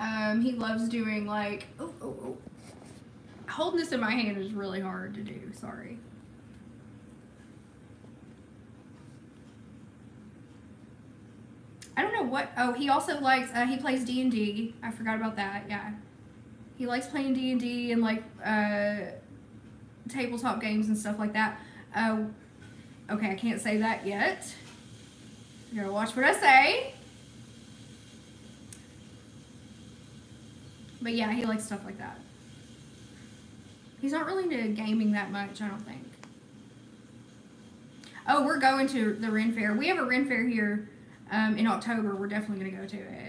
um, he loves doing like oh, oh, oh. holding this in my hand is really hard to do. Sorry. I don't know what. Oh, he also likes. Uh, he plays D and D. I forgot about that. Yeah, he likes playing D and D and like uh, tabletop games and stuff like that. Uh, Okay, I can't say that yet. You gotta watch what I say. But yeah, he likes stuff like that. He's not really into gaming that much, I don't think. Oh, we're going to the Ren Fair. We have a Ren Fair here um, in October. We're definitely going to go to it.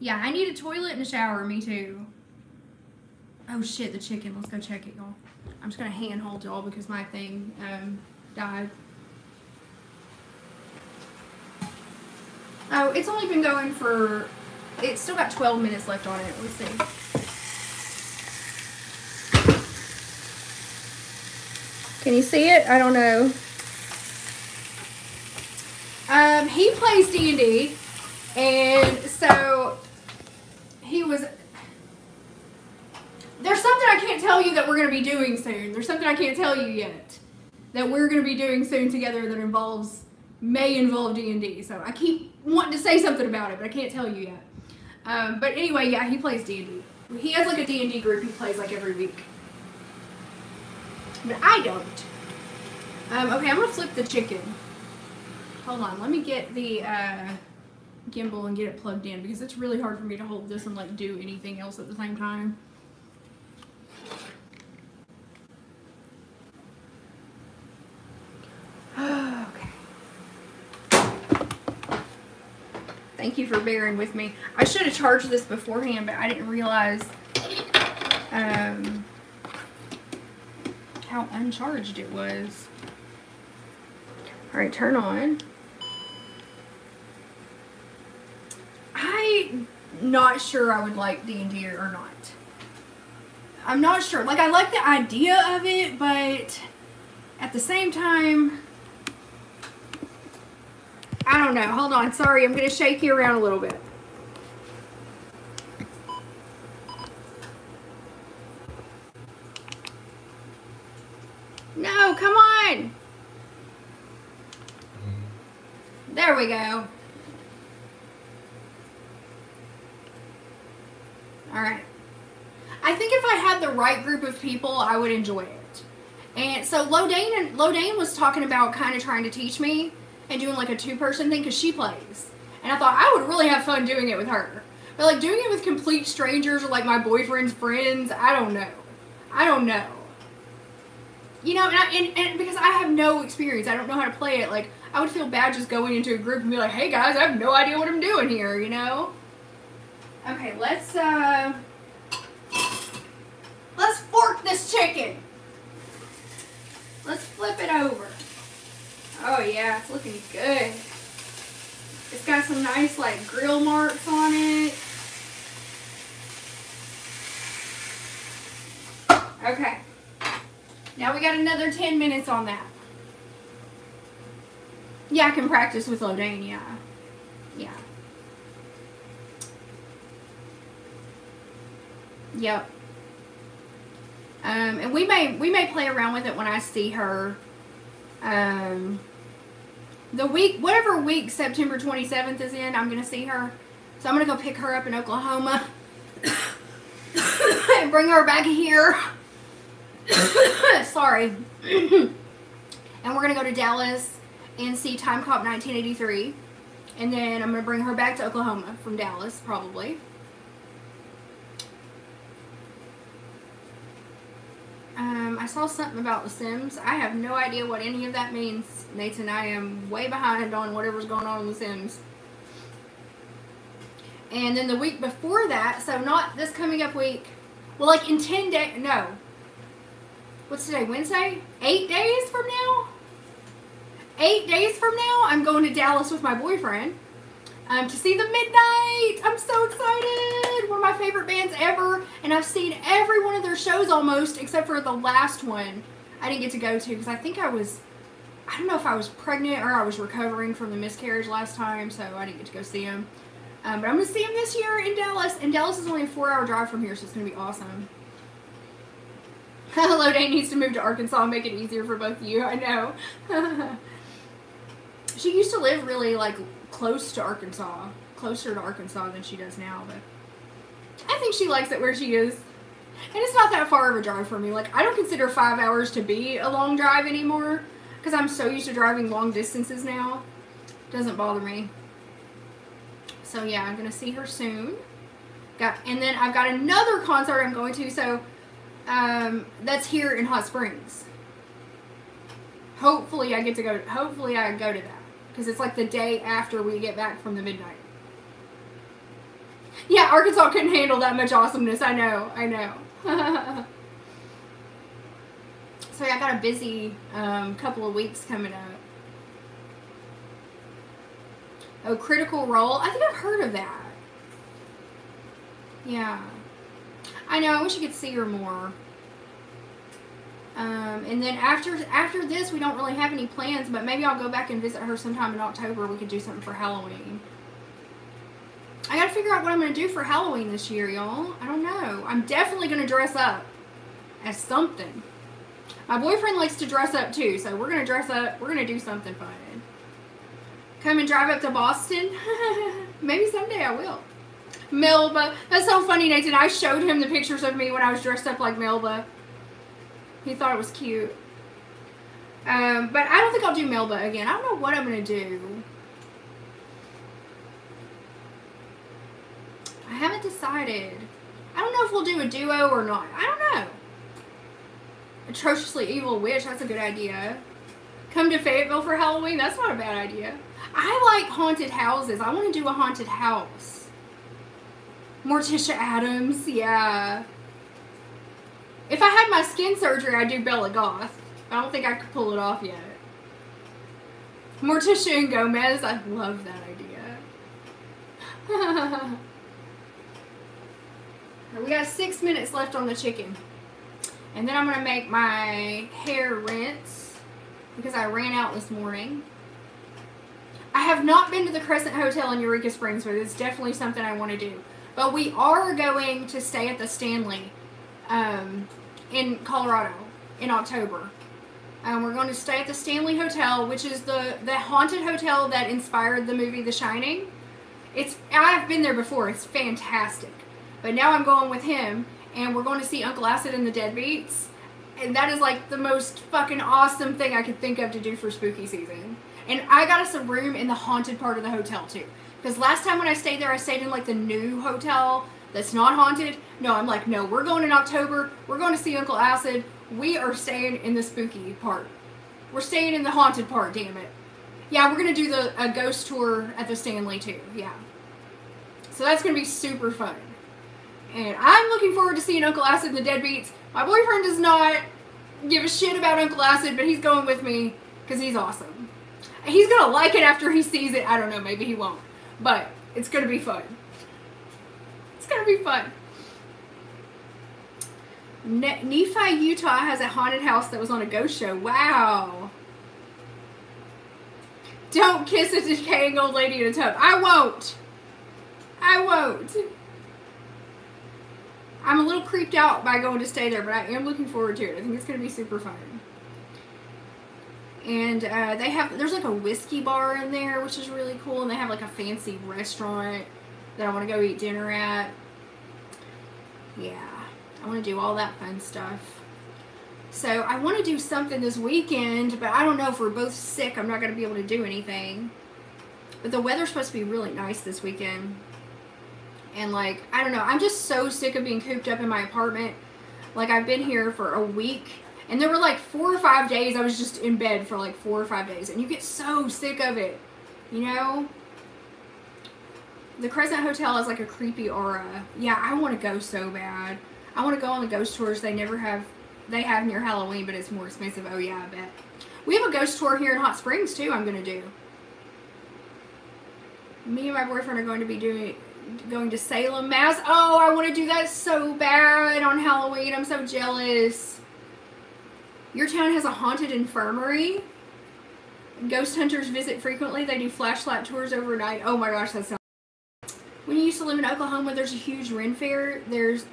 Yeah, I need a toilet and a shower. Me too. Oh shit, the chicken. Let's go check it, y'all. I'm just gonna hand hold y'all because my thing um, died. Oh, it's only been going for, it's still got 12 minutes left on it. Let's see. Can you see it? I don't know. Um, he plays D&D, and so he was there's something I can't tell you that we're going to be doing soon. There's something I can't tell you yet that we're going to be doing soon together that involves may involve D&D. So I keep wanting to say something about it, but I can't tell you yet. Um, but anyway, yeah, he plays D&D. He has like a D&D group he plays like every week. But I don't. Um, okay, I'm going to flip the chicken. Hold on, let me get the uh, gimbal and get it plugged in because it's really hard for me to hold this and like do anything else at the same time. (sighs) Okay. Thank you for bearing with me. I should have charged this beforehand, but I didn't realize um, how uncharged it was. All right, turn on. I'm not sure I would like D&D or not. I'm not sure. Like, I like the idea of it, but at the same time, I don't know. Hold on. Sorry, I'm going to shake you around a little bit. No, come on. There we go. All right. I think if I had the right group of people, I would enjoy it. And so Lodane and Lodane was talking about kind of trying to teach me and doing like a two person thing because she plays. And I thought I would really have fun doing it with her. But like doing it with complete strangers or like my boyfriend's friends, I don't know. I don't know. You know, and, I, and, and because I have no experience, I don't know how to play it. Like I would feel bad just going into a group and be like, "Hey guys, I have no idea what I'm doing here," you know. Okay, let's uh, let's fork this chicken. Let's flip it over. Oh yeah, it's looking good. It's got some nice like grill marks on it. Okay. Now we got another 10 minutes on that. Yeah, I can practice with Lodane, yeah. Yeah. Yep. Um, and we may we may play around with it when I see her. Um, the week, whatever week September 27th is in, I'm going to see her. So I'm going to go pick her up in Oklahoma (coughs) and bring her back here. (coughs) Sorry. (coughs) and we're going to go to Dallas and see Timecop1983. And then I'm going to bring her back to Oklahoma from Dallas, probably. Um, I saw something about The Sims. I have no idea what any of that means, Nathan. I am way behind on whatever's going on in The Sims. And then the week before that, so not this coming up week, well, like in 10 days, no. What's today, Wednesday? Eight days from now? Eight days from now, I'm going to Dallas with my boyfriend um, to see the Midnight. I'm so excited. One of my favorite bands ever. And I've seen every one of their shows almost, except for the last one I didn't get to go to because I think I was, I don't know if I was pregnant or I was recovering from the miscarriage last time, so I didn't get to go see them. Um, but I'm going to see them this year in Dallas. And Dallas is only a four hour drive from here, so it's going to be awesome. (laughs) Lodane needs to move to Arkansas make it easier for both of you. I know. (laughs) she used to live really like close to Arkansas, closer to Arkansas than she does now, but I think she likes it where she is. And it's not that far of a drive for me. Like, I don't consider five hours to be a long drive anymore because I'm so used to driving long distances now. Doesn't bother me. So, yeah, I'm going to see her soon. Got, and then I've got another concert I'm going to, so um, that's here in Hot Springs. Hopefully I get to go, hopefully I go to that because it's like the day after we get back from the midnight. Yeah, Arkansas couldn't handle that much awesomeness. I know, I know. (laughs) so I got a busy um, couple of weeks coming up. Oh, Critical Role. I think I've heard of that. Yeah. I know. I wish I could see her more. Um, and then after after this, we don't really have any plans, but maybe I'll go back and visit her sometime in October. We could do something for Halloween. I gotta figure out what I'm gonna do for Halloween this year, y'all. I don't know. I'm definitely gonna dress up as something. My boyfriend likes to dress up too, so we're gonna dress up. We're gonna do something fun. Come and drive up to Boston. (laughs) maybe someday I will. Melba. That's so funny, Nathan. I showed him the pictures of me when I was dressed up like Melba. He thought it was cute. Um, but I don't think I'll do Melba again. I don't know what I'm going to do. I haven't decided. I don't know if we'll do a duo or not. I don't know. Atrociously Evil Witch. That's a good idea. Come to Fayetteville for Halloween. That's not a bad idea. I like haunted houses. I want to do a haunted house. Morticia Addams, yeah. If I had my skin surgery, I'd do Bella Goth. I don't think I could pull it off yet. Morticia and Gomez, I love that idea. (laughs) we got six minutes left on the chicken. And then I'm going to make my hair rinse because I ran out this morning. I have not been to the Crescent Hotel in Eureka Springs, but it's definitely something I want to do. But we are going to stay at the Stanley um, in Colorado in October. Um, we're going to stay at the Stanley Hotel, which is the, the haunted hotel that inspired the movie The Shining. It's I've been there before. It's fantastic. But now I'm going with him, and we're going to see Uncle Acid and the Deadbeats. And that is like the most fucking awesome thing I could think of to do for spooky season. And I got us a room in the haunted part of the hotel too. Because last time when I stayed there, I stayed in like the new hotel that's not haunted. No, I'm like, no, we're going in October. We're going to see Uncle Acid. We are staying in the spooky part. We're staying in the haunted part, damn it. Yeah, we're going to do the a ghost tour at the Stanley too. Yeah. So that's going to be super fun. And I'm looking forward to seeing Uncle Acid and the Deadbeats. My boyfriend does not give a shit about Uncle Acid, but he's going with me because he's awesome. He's going to like it after he sees it. I don't know, maybe he won't. But it's going to be fun. Going to be fun. Ne- Nephi, Utah has a haunted house that was on a ghost show. Wow. Don't kiss a decaying old lady in a tub. I won't. I won't. I'm a little creeped out by going to stay there, but I am looking forward to it. I think it's going to be super fun. And uh, they have, there's like a whiskey bar in there, which is really cool. And they have like a fancy restaurant that I want to go eat dinner at. Yeah, I want to do all that fun stuff. So I want to do something this weekend, but I don't know if we're both sick. I'm not going to be able to do anything. But the weather's supposed to be really nice this weekend. And like, I don't know, I'm just so sick of being cooped up in my apartment. Like I've been here for a week and there were like four or five days I was just in bed for like four or five days and you get so sick of it. You know? The Crescent Hotel has like a creepy aura. Yeah, I want to go so bad. I want to go on the ghost tours they never have they have near Halloween, but it's more expensive. Oh yeah, I bet. We have a ghost tour here in Hot Springs too I'm gonna do. Me and my boyfriend are going to be doing going to Salem, Mass. Oh, I want to do that so bad on Halloween. I'm so jealous. Your town has a haunted infirmary. Ghost hunters visit frequently. They do flashlight tours overnight. Oh my gosh, that sounds. When you used to live in Oklahoma, there's a huge Ren fair. There's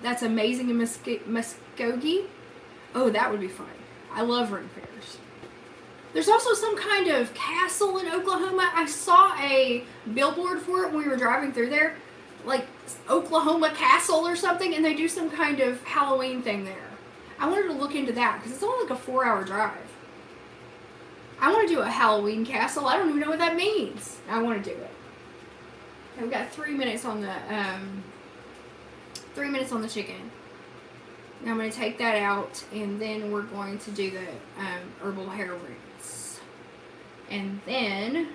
that's amazing in Muskogee. Oh, that would be fun. I love Ren fairs. There's also some kind of castle in Oklahoma. I saw a billboard for it when we were driving through there, like Oklahoma Castle or something, and they do some kind of Halloween thing there. I wanted to look into that because it's only like a four hour drive. I want to do a Halloween castle. I don't even know what that means. I want to do it. We've got three minutes on the um, three minutes on the chicken. Now I'm going to take that out, and then we're going to do the um, herbal hair root. And then,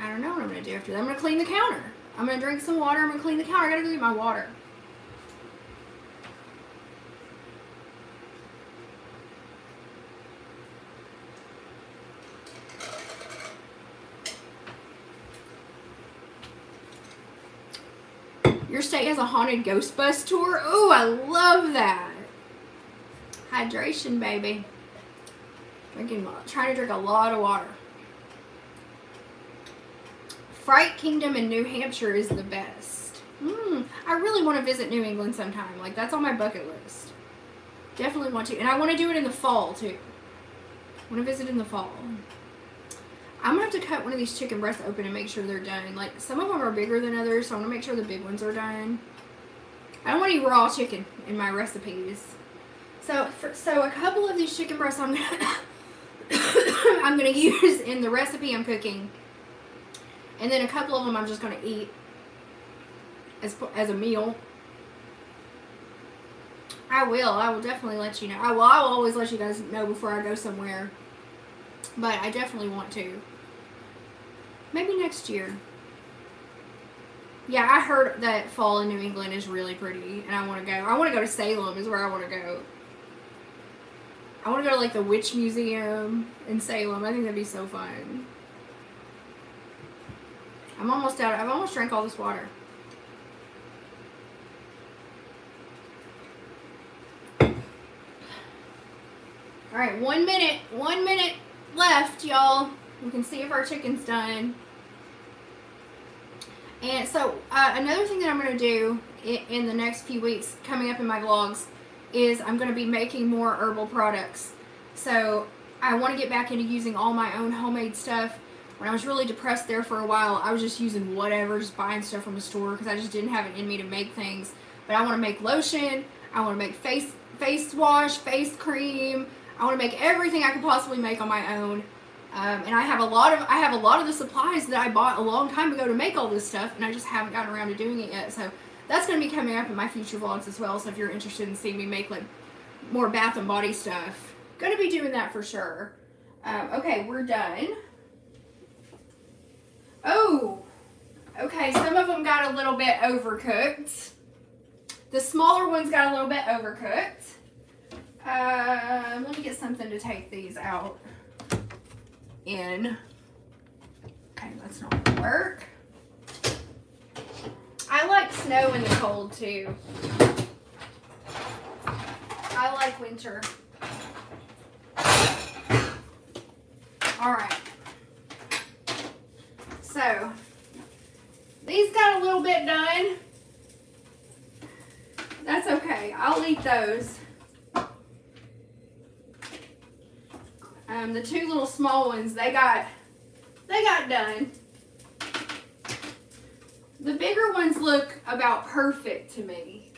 I don't know what I'm going to do after that. I'm going to clean the counter. I'm going to drink some water. I'm going to clean the counter. I got to go get my water. Your state has a haunted ghost bus tour. Oh, I love that. Hydration, baby. Drinking, trying to drink a lot of water. Fright Kingdom in New Hampshire is the best. Mm, I really want to visit New England sometime. Like, that's on my bucket list. Definitely want to. And I want to do it in the fall, too. I want to visit in the fall. I'm going to have to cut one of these chicken breasts open and make sure they're done. Like, some of them are bigger than others, so I want to make sure the big ones are done. I don't want any raw chicken in my recipes. So, for, so a couple of these chicken breasts I'm going (coughs) to... I'm going to use in the recipe I'm cooking. And then a couple of them I'm just going to eat as, as a meal. I will. I will definitely let you know. I will. I will always let you guys know before I go somewhere. But I definitely want to. Maybe next year. Yeah, I heard that fall in New England is really pretty, and I want to go. I want to go to Salem. Is where I want to go. I want to go to like the Witch Museum in Salem. I think that'd be so fun. I'm almost out. I've almost drank all this water. All right, one minute, one minute left, y'all. We can see if our chicken's done. And so, uh, another thing that I'm going to do in, in the next few weeks, coming up in my vlogs, is I'm going to be making more herbal products. So, I want to get back into using all my own homemade stuff. When I was really depressed there for a while, I was just using whatever, just buying stuff from the store because I just didn't have it in me to make things. But I want to make lotion. I want to make face face wash, face cream. I want to make everything I could possibly make on my own. Um, and I have a lot of I have a lot of the supplies that I bought a long time ago to make all this stuff, and I just haven't gotten around to doing it yet. So that's going to be coming up in my future vlogs as well. So if you're interested in seeing me make like more bath and body stuff, going to be doing that for sure. Um, okay, we're done. Oh, okay. Some of them got a little bit overcooked. The smaller ones got a little bit overcooked. Um, let me get something to take these out in. Okay, that's not gonna work. I like snow in the cold too. I like winter. All right. So, these got a little bit done. That's okay. I'll eat those. Um, the two little small ones, they got, they got done. The bigger ones look about perfect to me.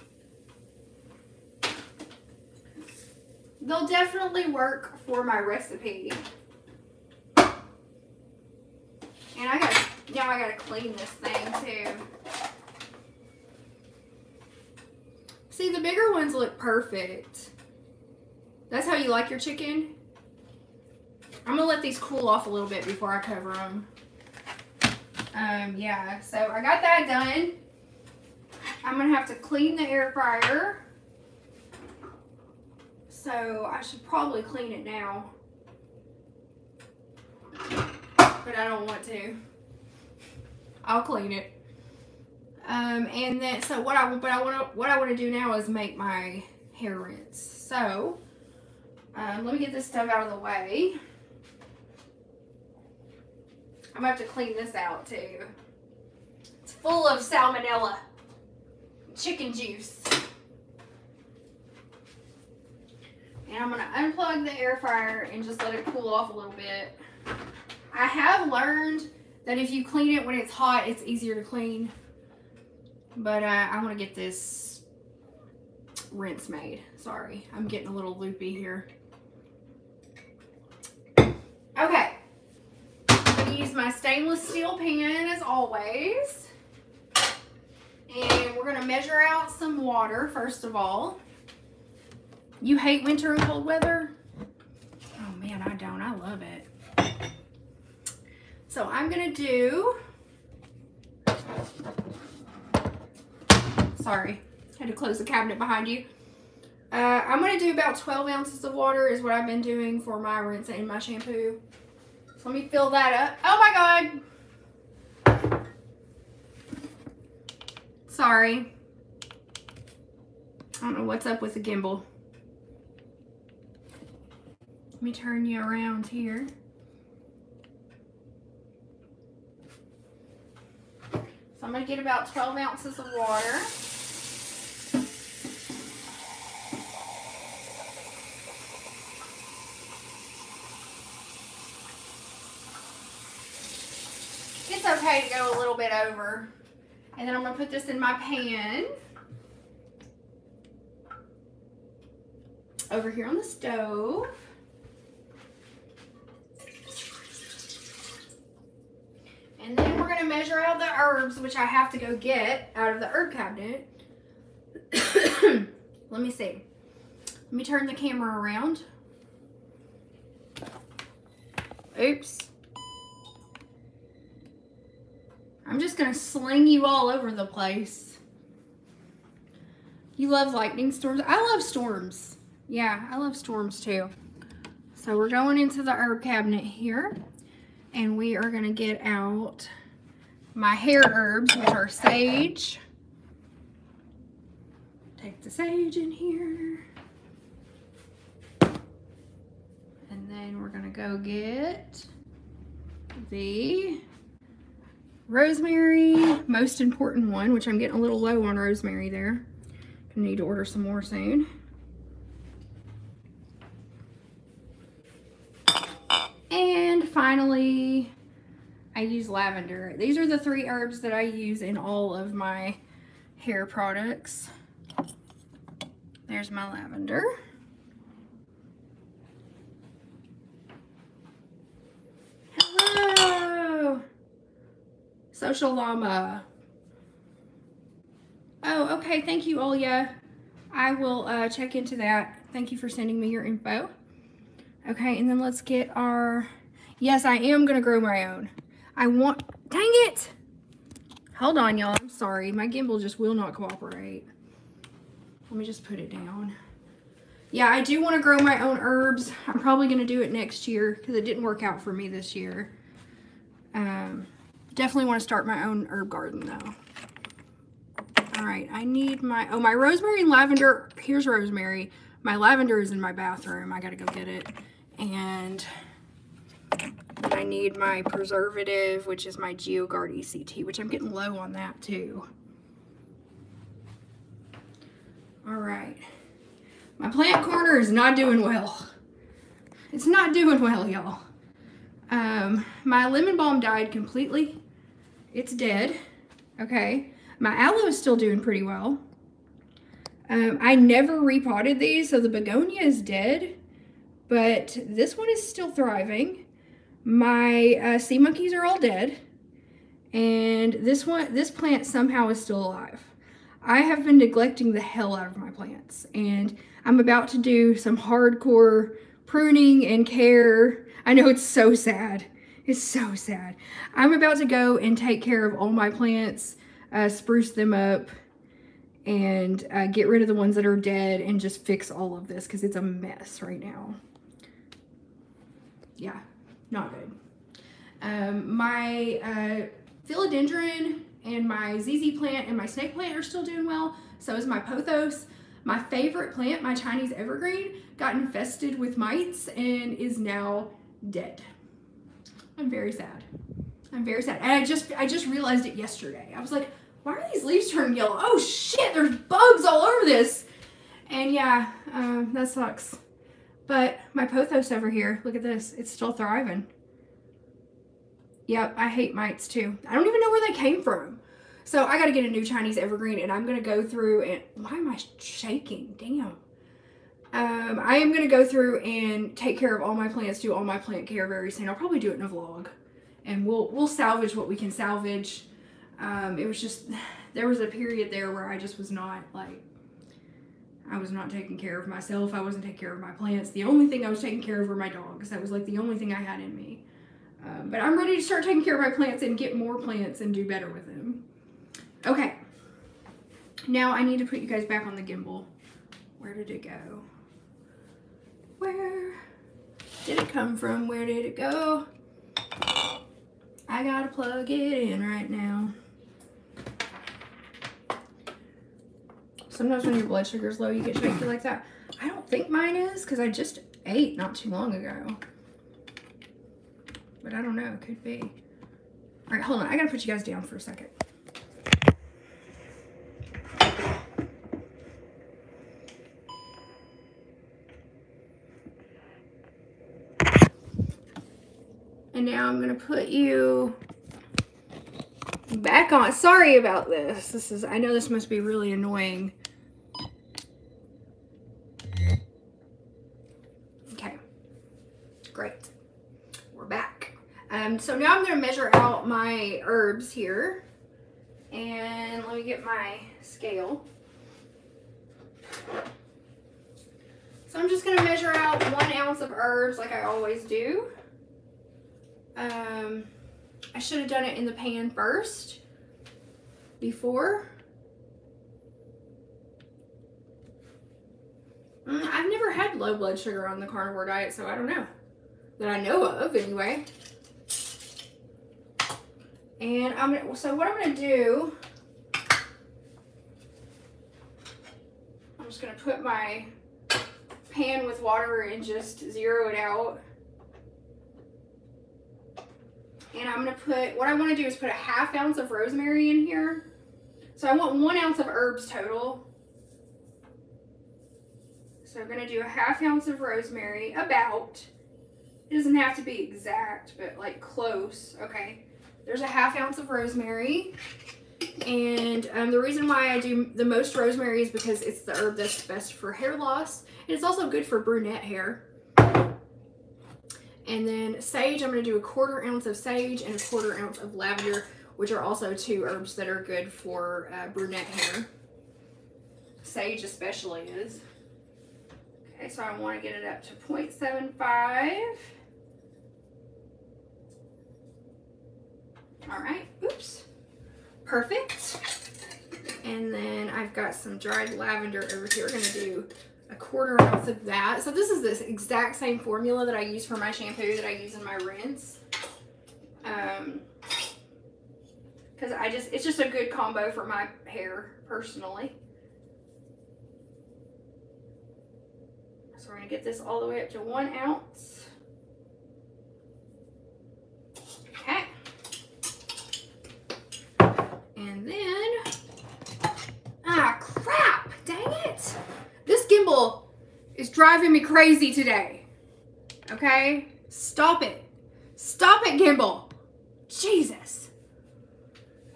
They'll definitely work for my recipe. And I got, now I gotta clean this thing too. See, the bigger ones look perfect. That's how you like your chicken? I'm gonna let these cool off a little bit before I cover them. Um, yeah, so I got that done. I'm gonna have to clean the air fryer. So I should probably clean it now. But I don't want to. I'll clean it. Um, and then, so what I, but I want to, what I want to do now is make my hair rinse. So, um, let me get this stuff out of the way. I'm gonna have to clean this out too. It's full of salmonella. Chicken juice. And I'm gonna unplug the air fryer and just let it cool off a little bit. I have learned that if you clean it when it's hot, it's easier to clean. But uh, I want to get this rinse made. Sorry, I'm getting a little loopy here. Okay use my stainless steel pan as always. And we're to measure out some water first of all. You hate winter and cold weather? Oh man, I don't. I love it. So I'm to do... Sorry, had to close the cabinet behind you. Uh, I'm to do about 12 ounces of water is what I've been doing for my rinse and my shampoo. So let me fill that up. Oh my God. Sorry. I don't know what's up with the gimbal. Let me turn you around here. So I'm going to get about 12 ounces of water. Okay to go a little bit over. And then I'm to put this in my pan. Over here on the stove. And then we're to measure out the herbs, which I have to go get out of the herb cabinet. (coughs) Let me see. Let me turn the camera around. Oops. I'm just gonna sling you all over the place. You love lightning storms? I love storms. Yeah, I love storms too. So we're going into the herb cabinet here and we are gonna get out my hair herbs, which are sage. Take the sage in here. And then we're gonna go get the rosemary, most important one, which I'm getting a little low on rosemary there. I need to order some more soon. And finally, I use lavender. These are the three herbs that I use in all of my hair products. There's my lavender. Hello! Social llama. Oh, okay. Thank you, Olya. I will uh, check into that. Thank you for sending me your info. Okay, and then let's get our... Yes, I am going to grow my own. I want... Dang it! Hold on, y'all. I'm sorry. My gimbal just will not cooperate. Let me just put it down. Yeah, I do want to grow my own herbs. I'm probably going to do it next year because it didn't work out for me this year. Um, definitely want to start my own herb garden, though. All right, I need my... Oh, my rosemary and lavender... Here's rosemary. My lavender is in my bathroom. I got to go get it. And I need my preservative, which is my GeoGuard ECT, which I'm getting low on that too. All right. My plant corner is not doing well. It's not doing well, y'all. Um, my lemon balm died completely. It's dead. Okay. My aloe is still doing pretty well. Um, I never repotted these, so the begonia is dead, but this one is still thriving. My uh, sea monkeys are all dead. And this one, this plant somehow is still alive. I have been neglecting the hell out of my plants and I'm about to do some hardcore pruning and care. I know it's so sad. It's so sad. I'm about to go and take care of all my plants, uh, spruce them up, and uh, get rid of the ones that are dead and just fix all of this because it's a mess right now. Yeah, not good. Um, my uh, philodendron and my ZZ plant and my snake plant are still doing well. So is my pothos. My favorite plant, my Chinese evergreen, got infested with mites and is now dead. I'm very sad. I'm very sad. And I just I just realized it yesterday. I was like, why are these leaves turning yellow? Oh shit, there's bugs all over this. And yeah, uh, that sucks. But my pothos over here, look at this. It's still thriving. Yep, I hate mites too. I don't even know where they came from. So I got to get a new Chinese evergreen and I'm going to go through and why am I shaking? Damn. Um, I am going to go through and take care of all my plants, do all my plant care very soon. I'll probably do it in a vlog and we'll, we'll salvage what we can salvage. Um, it was just, (sighs) there was a period there where I just was not like, I was not taking care of myself. I wasn't taking care of my plants. The only thing I was taking care of were my dogs. That was like the only thing I had in me. Um, but I'm ready to start taking care of my plants and get more plants and do better with them. Okay. Now I need to put you guys back on the gimbal. Where did it go? Where did it come from? Where did it go? I gotta plug it in right now. Sometimes when your blood sugar is low, you get shaky like that. I don't think mine is because I just ate not too long ago. But I don't know, it could be. All right, hold on. I gotta put you guys down for a second. And now I'm gonna put you back on. Sorry about this. This is, I know this must be really annoying. Okay, great. We're back. Um, so now I'm gonna measure out my herbs here. And let me get my scale. So I'm just gonna measure out one ounce of herbs like I always do. Um, I should have done it in the pan first before. Mm, I've never had low blood sugar on the carnivore diet, so I don't know. That I know of, anyway. And I'm gonna, so what I'm gonna do, I'm just gonna put my pan with water and just zero it out. And I'm gonna put, what I wanna do is put a half ounce of rosemary in here. So I want one ounce of herbs total. So I'm gonna do a half ounce of rosemary, about. It doesn't have to be exact, but like close, okay. There's a half ounce of rosemary. And um, the reason why I do the most rosemary is because it's the herb that's best for hair loss. And it's also good for brunette hair. And then sage, I'm going to do a quarter ounce of sage and a quarter ounce of lavender, which are also two herbs that are good for uh, brunette hair. Sage especially is. Okay, so I want to get it up to 0.75. All right, oops. Perfect. And then I've got some dried lavender over here. We're gonna do a quarter ounce of that. So this is the exact same formula that I use for my shampoo that I use in my rinse. Um, because I just, it's just a good combo for my hair personally. So we're gonna get this all the way up to one ounce. Okay. And then, ah, crap, dang it. This is driving me crazy today. Okay? Stop it. Stop it, gimbal. Jesus.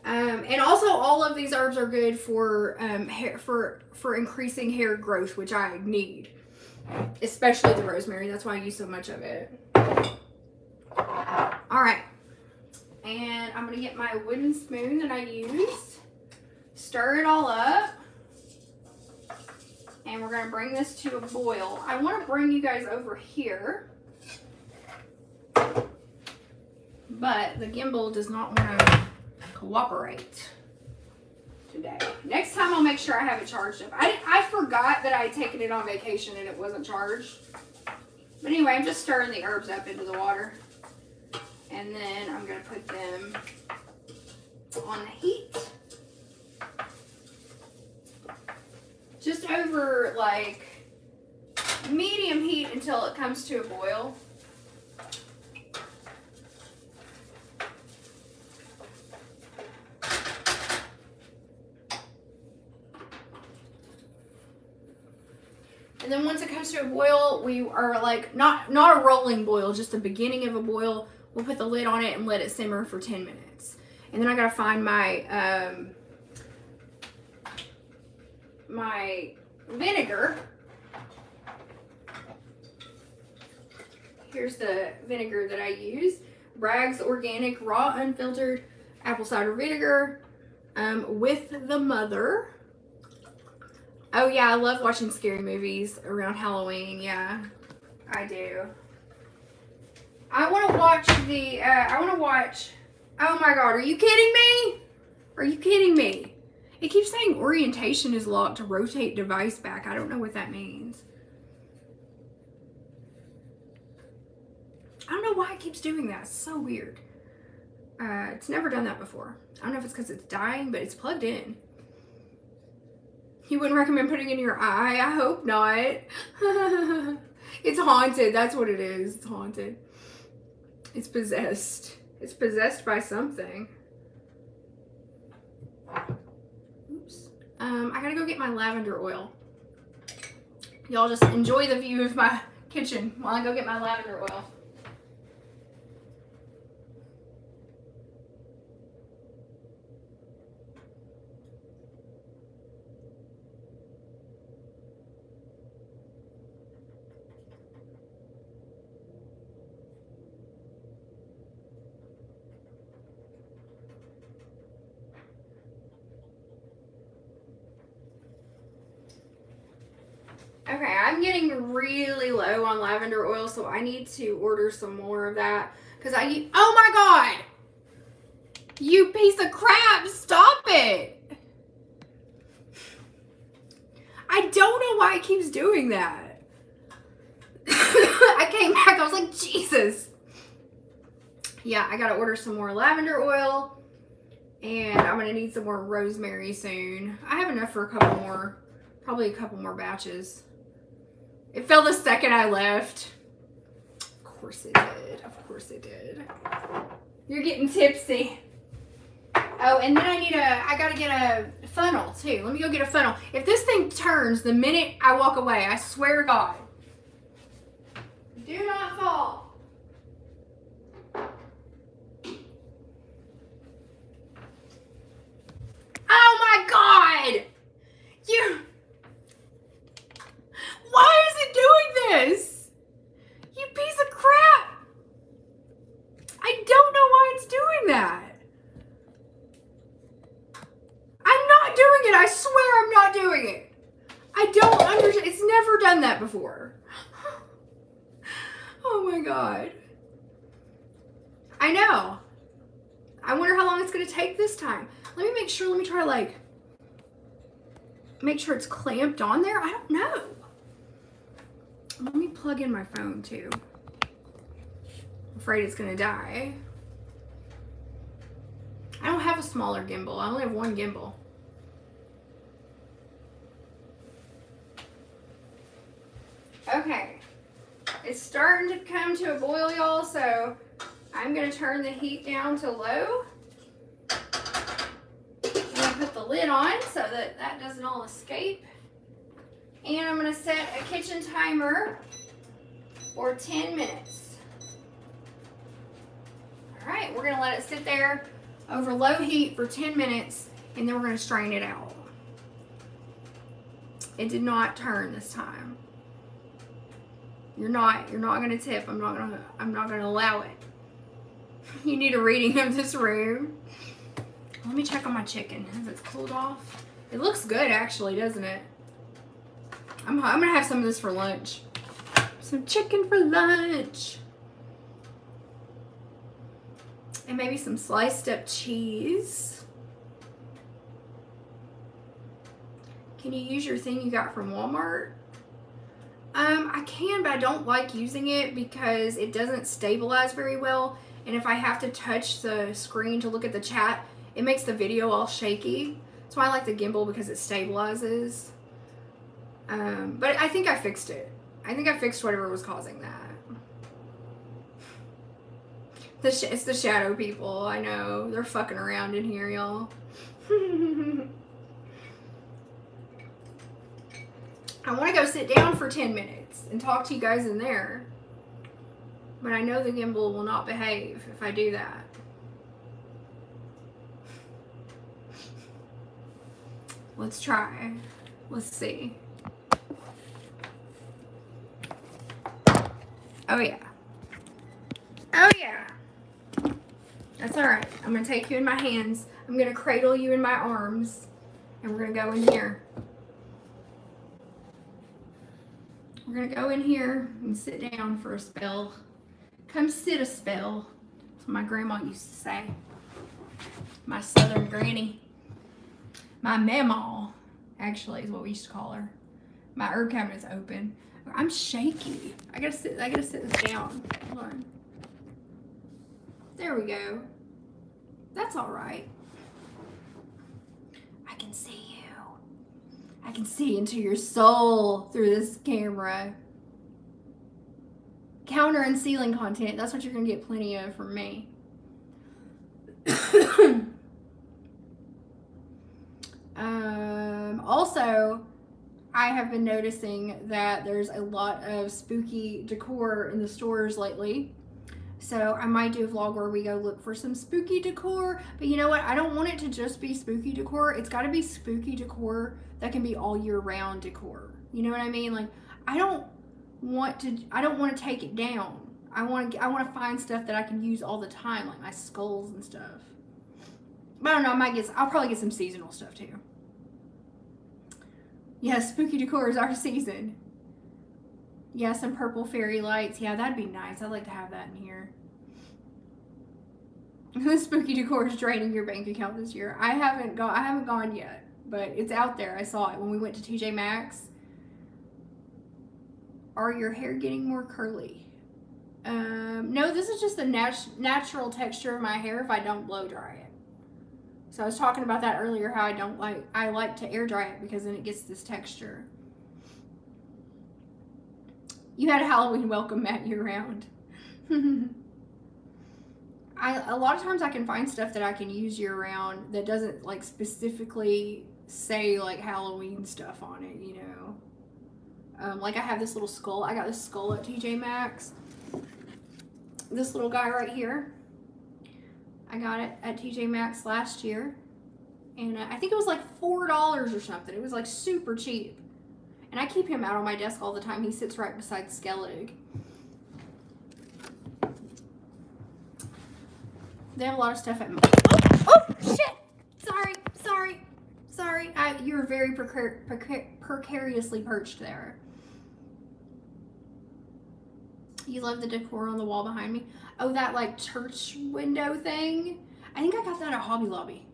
Um, and also, all of these herbs are good for um, hair for for increasing hair growth, which I need, especially the rosemary. That's why I use so much of it. All right, and I'm gonna get my wooden spoon that I use, stir it all up, and we're gonna bring this to a boil. I wanna bring you guys over here, but the gimbal does not wanna cooperate today. Next time I'll make sure I have it charged up. I, I forgot that I had taken it on vacation and it wasn't charged. But anyway, I'm just stirring the herbs up into the water. And then I'm going to put them on the heat. Just over like medium heat until it comes to a boil. And then once it comes to a boil, we are like not not a rolling boil, just the beginning of a boil. We'll put the lid on it and let it simmer for 10 minutes. And then I gotta find my, um, my vinegar. Here's the vinegar that I use. Bragg's Organic Raw Unfiltered Apple Cider Vinegar um, with the mother. Oh yeah, I love watching scary movies around Halloween. Yeah, I do. I want to watch the, uh, I want to watch, oh my god, are you kidding me? Are you kidding me? It keeps saying orientation is locked to rotate device back. I don't know what that means. I don't know why it keeps doing that. It's so weird. Uh, it's never done that before. I don't know if it's because it's dying, but it's plugged in. You wouldn't recommend putting in your eye? I hope not. (laughs) it's haunted. That's what it is. It's haunted. It's possessed. It's possessed by something. Um, I gotta go get my lavender oil. Y'all just enjoy the view of my (laughs) kitchen while I go get my lavender oil. Really low on lavender oil, so I need to order some more of that. Because I, oh my God! You piece of crap, stop it! I don't know why it keeps doing that. (laughs) I came back, I was like, Jesus. Yeah, I gotta order some more lavender oil. And I'm gonna need some more rosemary soon. I have enough for a couple more, probably a couple more batches. It fell the second I left. Of course it did. Of course it did. You're getting tipsy. Oh, and then I need a, I gotta get a funnel too. Let me go get a funnel. If this thing turns the minute I walk away, I swear to God. Do not fall. Oh my God! You, why is it doing this? You piece of crap. I don't know why it's doing that. I'm not doing it. I swear I'm not doing it. I don't understand. It's never done that before. (laughs) Oh my god. I know. I wonder how long it's going to take this time. Let me make sure. Let me try like make sure it's clamped on there. I don't know. Let me plug in my phone too. I'm afraid it's to die. I don't have a smaller gimbal. I only have one gimbal. Okay. It's starting to come to a boil, y'all, so I'm going to turn the heat down to low. I'm going to put the lid on so that that doesn't all escape. And I'm going to set a kitchen timer for 10 minutes. All right, we're going to let it sit there over low heat for 10 minutes and then we're going to strain it out. It did not turn this time. You're not you're not going to tip. I'm not to I'm not going to allow it. (laughs) You need a reading of this room. Let me check on my chicken. Has it cooled off? It looks good actually, doesn't it? I'm I'm to have some of this for lunch. Some chicken for lunch. And maybe some sliced up cheese. Can you use your thing you got from Walmart? Um, I can, but I don't like using it because it doesn't stabilize very well. And if I have to touch the screen to look at the chat, it makes the video all shaky. That's why I like the gimbal because it stabilizes. Um, but I think I fixed it. I think I fixed whatever was causing that. The sh it's the shadow people. I know. They're fucking around in here, y'all. (laughs) I want to go sit down for 10 minutes and talk to you guys in there. But I know the gimbal will not behave if I do that. Let's try. Let's see. Oh yeah. Oh yeah. That's all right. I'm going to take you in my hands. I'm going to cradle you in my arms. And we're going to go in here. We're going to go in here and sit down for a spell. Come sit a spell. That's what my grandma used to say. My southern granny. My mamaw, actually, is what we used to call her. My herb cabinet's open. I'm shaky. I gotta sit. I gotta sit this down. Hold on. There we go. That's all right. I can see you. I can see into your soul through this camera. Counter and ceiling content. That's what you're to get plenty of from me. (coughs) um, also, I have been noticing that there's a lot of spooky decor in the stores lately. So I might do a vlog where we go look for some spooky decor. But you know what? I don't want it to just be spooky decor. It's got to be spooky decor that can be all year round decor. You know what I mean? Like I don't want to I don't want to take it down. I want to I want to find stuff that I can use all the time like my skulls and stuff. But I don't know, I might get I'll probably get some seasonal stuff too. Yeah, spooky decor is our (laughs) season. Yeah, some purple fairy lights. Yeah, that'd be nice. I'd like to have that in here. (laughs) The spooky decor is draining your bank account this year. I haven't gone. I haven't gone yet, but it's out there. I saw it when we went to TJ Maxx. Are your hair getting more curly? Um, no, this is just the nat- natural texture of my hair if I don't blow dry it. So I was talking about that earlier. How I don't like. I like to air dry it because then it gets this texture. You had a Halloween welcome mat year round. (laughs) I a lot of times I can find stuff that I can use year round that doesn't like specifically say like Halloween stuff on it, you know. Um, like I have this little skull. I got this skull at TJ Maxx. This little guy right here. I got it at TJ Maxx last year. And uh, I think it was like $4 or something. It was like super cheap. And I keep him out on my desk all the time. He sits right beside Skellig. They have a lot of stuff at. Oh, oh shit! Sorry, sorry, sorry. I, you're very precar- precar- precariously perched there. You love the decor on the wall behind me. Oh, that like church window thing. I think I got that at Hobby Lobby.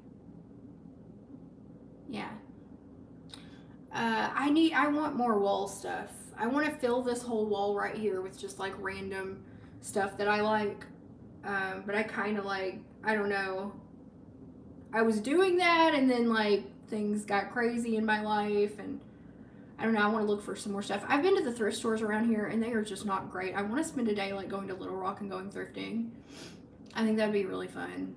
Yeah. Uh, I need. I want more wall stuff. I want to fill this whole wall right here with just like random stuff that I like. Um, but I kind of like, I don't know. I was doing that and then like things got crazy in my life and I don't know, I want to look for some more stuff. I've been to the thrift stores around here and they are just not great. I want to spend a day like going to Little Rock and going thrifting. I think that'd be really fun.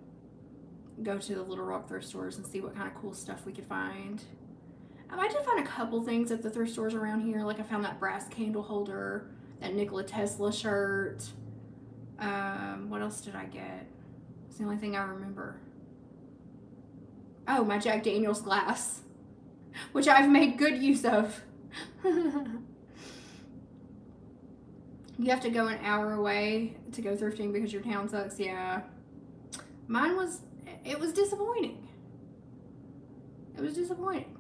Go to the Little Rock thrift stores and see what kind of cool stuff we could find. Um, I did find a couple things at the thrift stores around here. Like I found that brass candle holder, that Nikola Tesla shirt. Um, what else did I get? It's the only thing I remember. Oh, my Jack Daniels glass, (laughs) which I've made good use of. You have to go an hour away to go thrifting because your town sucks. Yeah. Mine was, it was disappointing. It was disappointing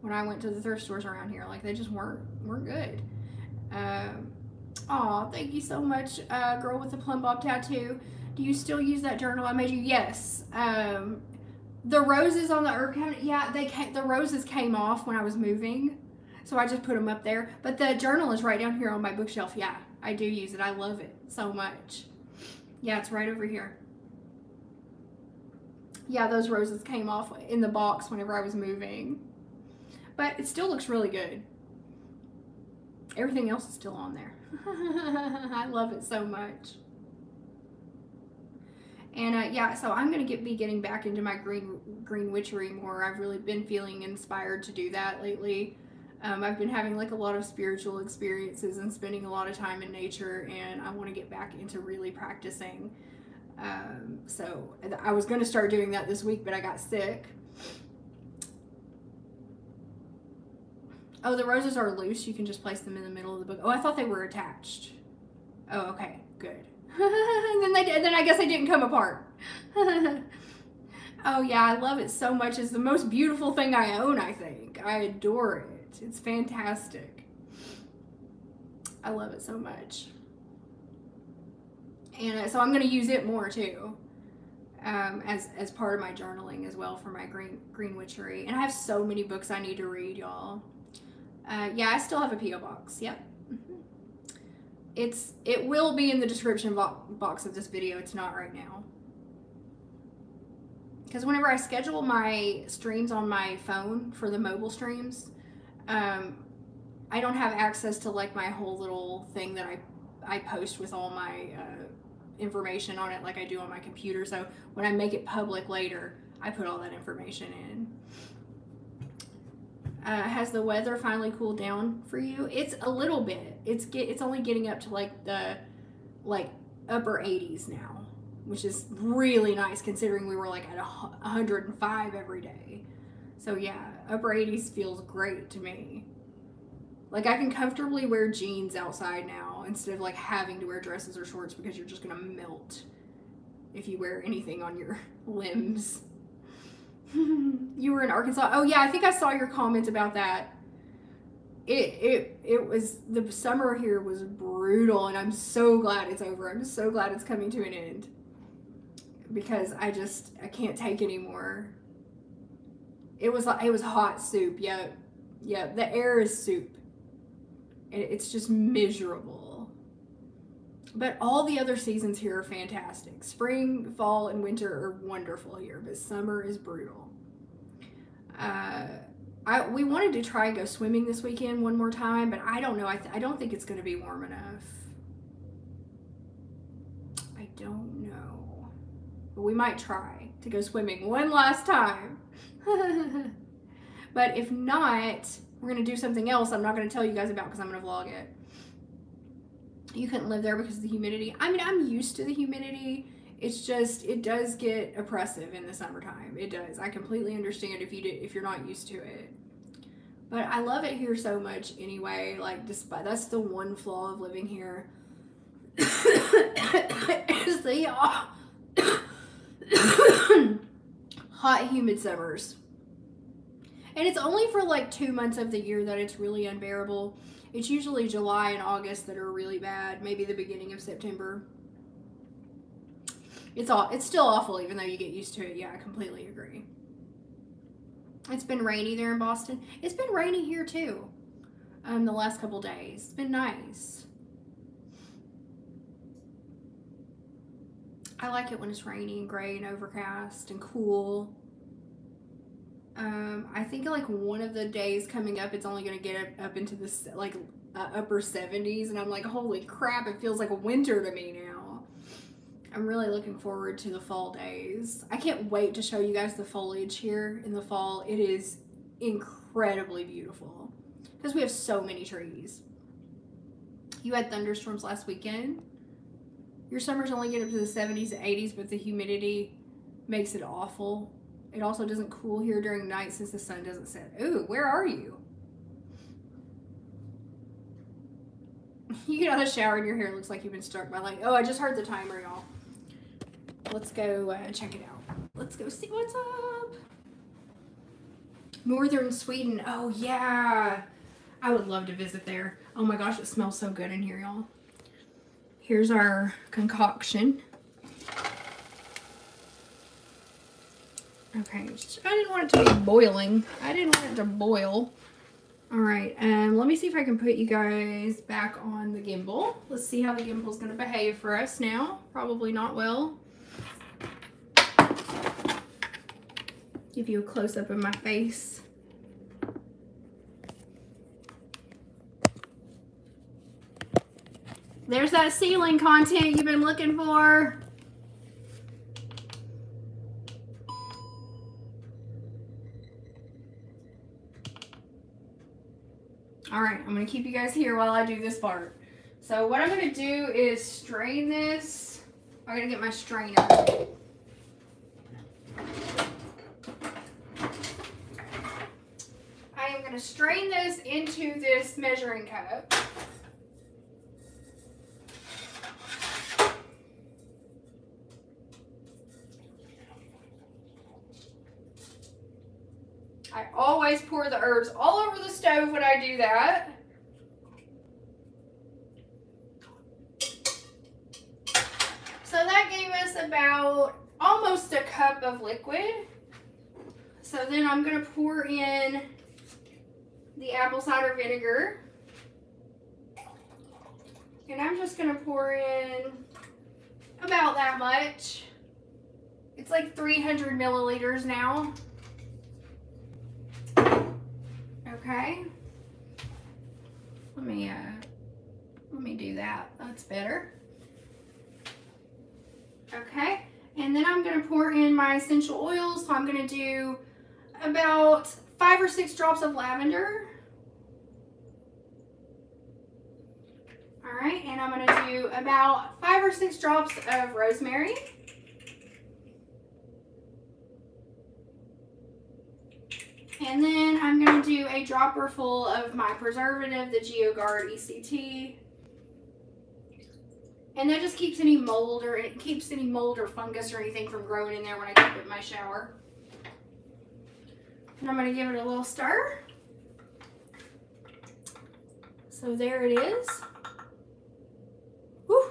when I went to the thrift stores around here. Like they just weren't, weren't good. Um, Aw, thank you so much, uh, girl with the plum bob tattoo. Do you still use that journal I made you? Yes. Um, the roses on the herb cabinet, yeah, they came, the roses came off when I was moving, so I just put them up there. But the journal is right down here on my bookshelf. Yeah, I do use it. I love it so much. Yeah, it's right over here. Yeah, those roses came off in the box whenever I was moving. But it still looks really good. Everything else is still on there. (laughs) I love it so much. And uh, yeah, so I'm gonna get be getting back into my green green witchery more. I've really been feeling inspired to do that lately. Um, I've been having like a lot of spiritual experiences and spending a lot of time in nature, and I want to get back into really practicing. Um, so I was gonna start doing that this week, but I got sick. Oh, the roses are loose. You can just place them in the middle of the book. Oh, I thought they were attached. Oh, okay, good. (laughs) then they did. Then I guess they didn't come apart. (laughs) oh yeah, I love it so much. It's the most beautiful thing I own. I think I adore it. It's fantastic. I love it so much. And so I'm going to use it more too. Um, as as part of my journaling as well for my green green witchery. And I have so many books I need to read, y'all. Uh, yeah, I still have a PO box. Yep. Mm-hmm. It's it will be in the description bo- box of this video. It's not right now. Because whenever I schedule my streams on my phone for the mobile streams, um, I don't have access to like my whole little thing that I I post with all my uh, information on it like I do on my computer. So when I make it public later, I put all that information in. Uh, has the weather finally cooled down for you? It's a little bit. It's get it's only getting up to like the like upper 80s now, which is really nice considering we were like at a, 105 every day. So yeah, upper 80s feels great to me. Like I can comfortably wear jeans outside now instead of like having to wear dresses or shorts because you're just gonna melt if you wear anything on your (laughs) limbs. (laughs) you were in Arkansas. Oh yeah, I think I saw your comment about that. it it it was the summer here was brutal and I'm so glad it's over. I'm so glad it's coming to an end. Because I just I can't take anymore. It was like it was hot soup. Yep. Yep. The air is soup. It's just miserable. But all the other seasons here are fantastic. Spring, fall, and winter are wonderful here, but summer is brutal. Uh, I we wanted to try and go swimming this weekend one more time, but I don't know. I, I don't think it's going to be warm enough. I don't know. But we might try to go swimming one last time. But if not, we're going to do something else I'm not going to tell you guys about because I'm going to vlog it. You couldn't live there because of the humidity. I mean, I'm used to the humidity. It's just it does get oppressive in the summertime. It does. I completely understand if you do, if you're not used to it. But I love it here so much anyway. Like despite that's the one flaw of living here. is the hot humid summers. And it's only for like two months of the year that it's really unbearable. It's usually July and August that are really bad, maybe the beginning of September. It's all it's still awful even though you get used to it. Yeah, I completely agree. It's been rainy there in Boston. It's been rainy here too. Um the last couple days. It's been nice. I like it when it's rainy and gray and overcast and cool. Um, I think like one of the days coming up, it's only going to get up, up into the like uh, upper 70s, and I'm like, holy crap! It feels like winter to me now. I'm really looking forward to the fall days. I can't wait to show you guys the foliage here in the fall. It is incredibly beautiful because we have so many trees. You had thunderstorms last weekend. Your summers only get up to the 70s and 80s, but the humidity makes it awful. It also doesn't cool here during night since the sun doesn't set. Ooh, where are you? (laughs) You get out of the shower and your hair looks like you've been struck by like, oh, I just heard the timer, y'all. Let's go uh, check it out. Let's go see what's up. Northern Sweden. Oh, yeah. I would love to visit there. Oh my gosh, it smells so good in here, y'all. Here's our concoction. Okay, I didn't want it to be boiling. I didn't want it to boil. All right, um, let me see if I can put you guys back on the gimbal. Let's see how the gimbal's gonna behave for us now. Probably not well. Give you a close-up of my face. There's that ceiling content you've been looking for. All right, I'm gonna keep you guys here while I do this part. So what I'm gonna do is strain this. I'm gonna get my strainer. I am gonna strain this into this measuring cup. I always pour the herbs all over the stove when I do that. So that gave us about almost a cup of liquid. So then I'm going to pour in the apple cider vinegar. And I'm just going to pour in about that much. It's like 300 milliliters now. Okay. Let me uh let me do that. That's better. Okay. And then I'm to pour in my essential oils. So I'm to do about five or six drops of lavender. All right, and I'm to do about five or six drops of rosemary. And then I'm going to do a dropper full of my preservative, the GeoGuard ECT. And that just keeps any mold or it keeps any mold or fungus or anything from growing in there when I keep it in my shower. And I'm going to give it a little stir. So there it is. Whew.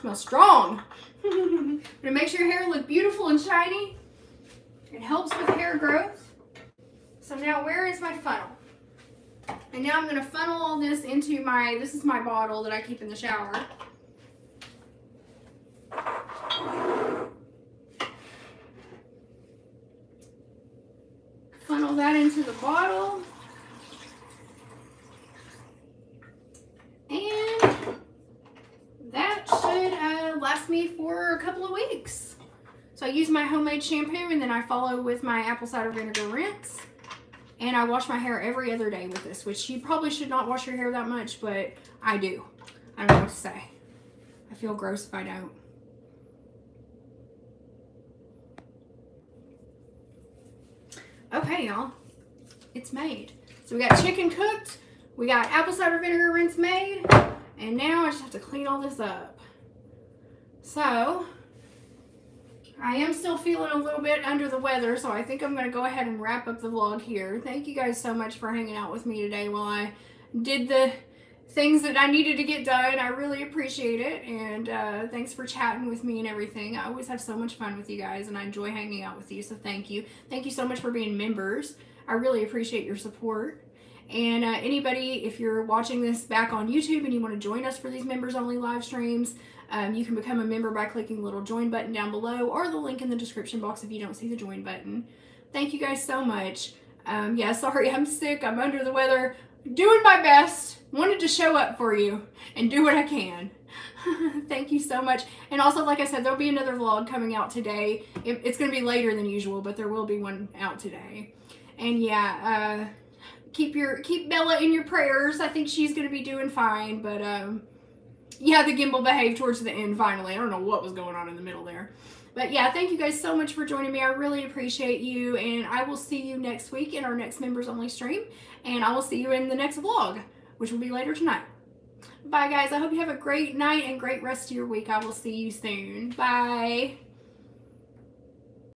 smells strong. (laughs) It makes your hair look beautiful and shiny. It helps with hair growth. So now where is my funnel? And now I'm going to funnel all this into my, this is my bottle that I keep in the shower. Funnel that into the bottle. And that should uh, last me for a couple of weeks. So I use my homemade shampoo and then I follow with my apple cider vinegar rinse. And I wash my hair every other day with this, which you probably should not wash your hair that much, but I do. I don't know what to say. I feel gross if I don't. Okay, y'all. It's made. So we got chicken cooked. We got apple cider vinegar rinse made. And now I just have to clean all this up. So, I am still feeling a little bit under the weather, so I think I'm going to go ahead and wrap up the vlog here. Thank you guys so much for hanging out with me today while I did the things that I needed to get done. I really appreciate it, and uh, thanks for chatting with me and everything. I always have so much fun with you guys, and I enjoy hanging out with you, so thank you. Thank you so much for being members. I really appreciate your support. And uh, anybody, if you're watching this back on YouTube and you want to join us for these members only live streams, um, you can become a member by clicking the little join button down below or the link in the description box if you don't see the join button. Thank you guys so much. Um, yeah, sorry, I'm sick. I'm under the weather. Doing my best. Wanted to show up for you and do what I can. (laughs) Thank you so much. And also, like I said, there'll be another vlog coming out today. It, it's going to be later than usual, but there will be one out today. And yeah, uh, keep your keep Bella in your prayers. I think she's going to be doing fine, but um, yeah, the gimbal behaved towards the end finally. I don't know what was going on in the middle there. But yeah, thank you guys so much for joining me. I really appreciate you, and I will see you next week in our next members only stream, and I will see you in the next vlog, which will be later tonight. Bye, guys. I hope you have a great night and great rest of your week. I will see you soon. Bye.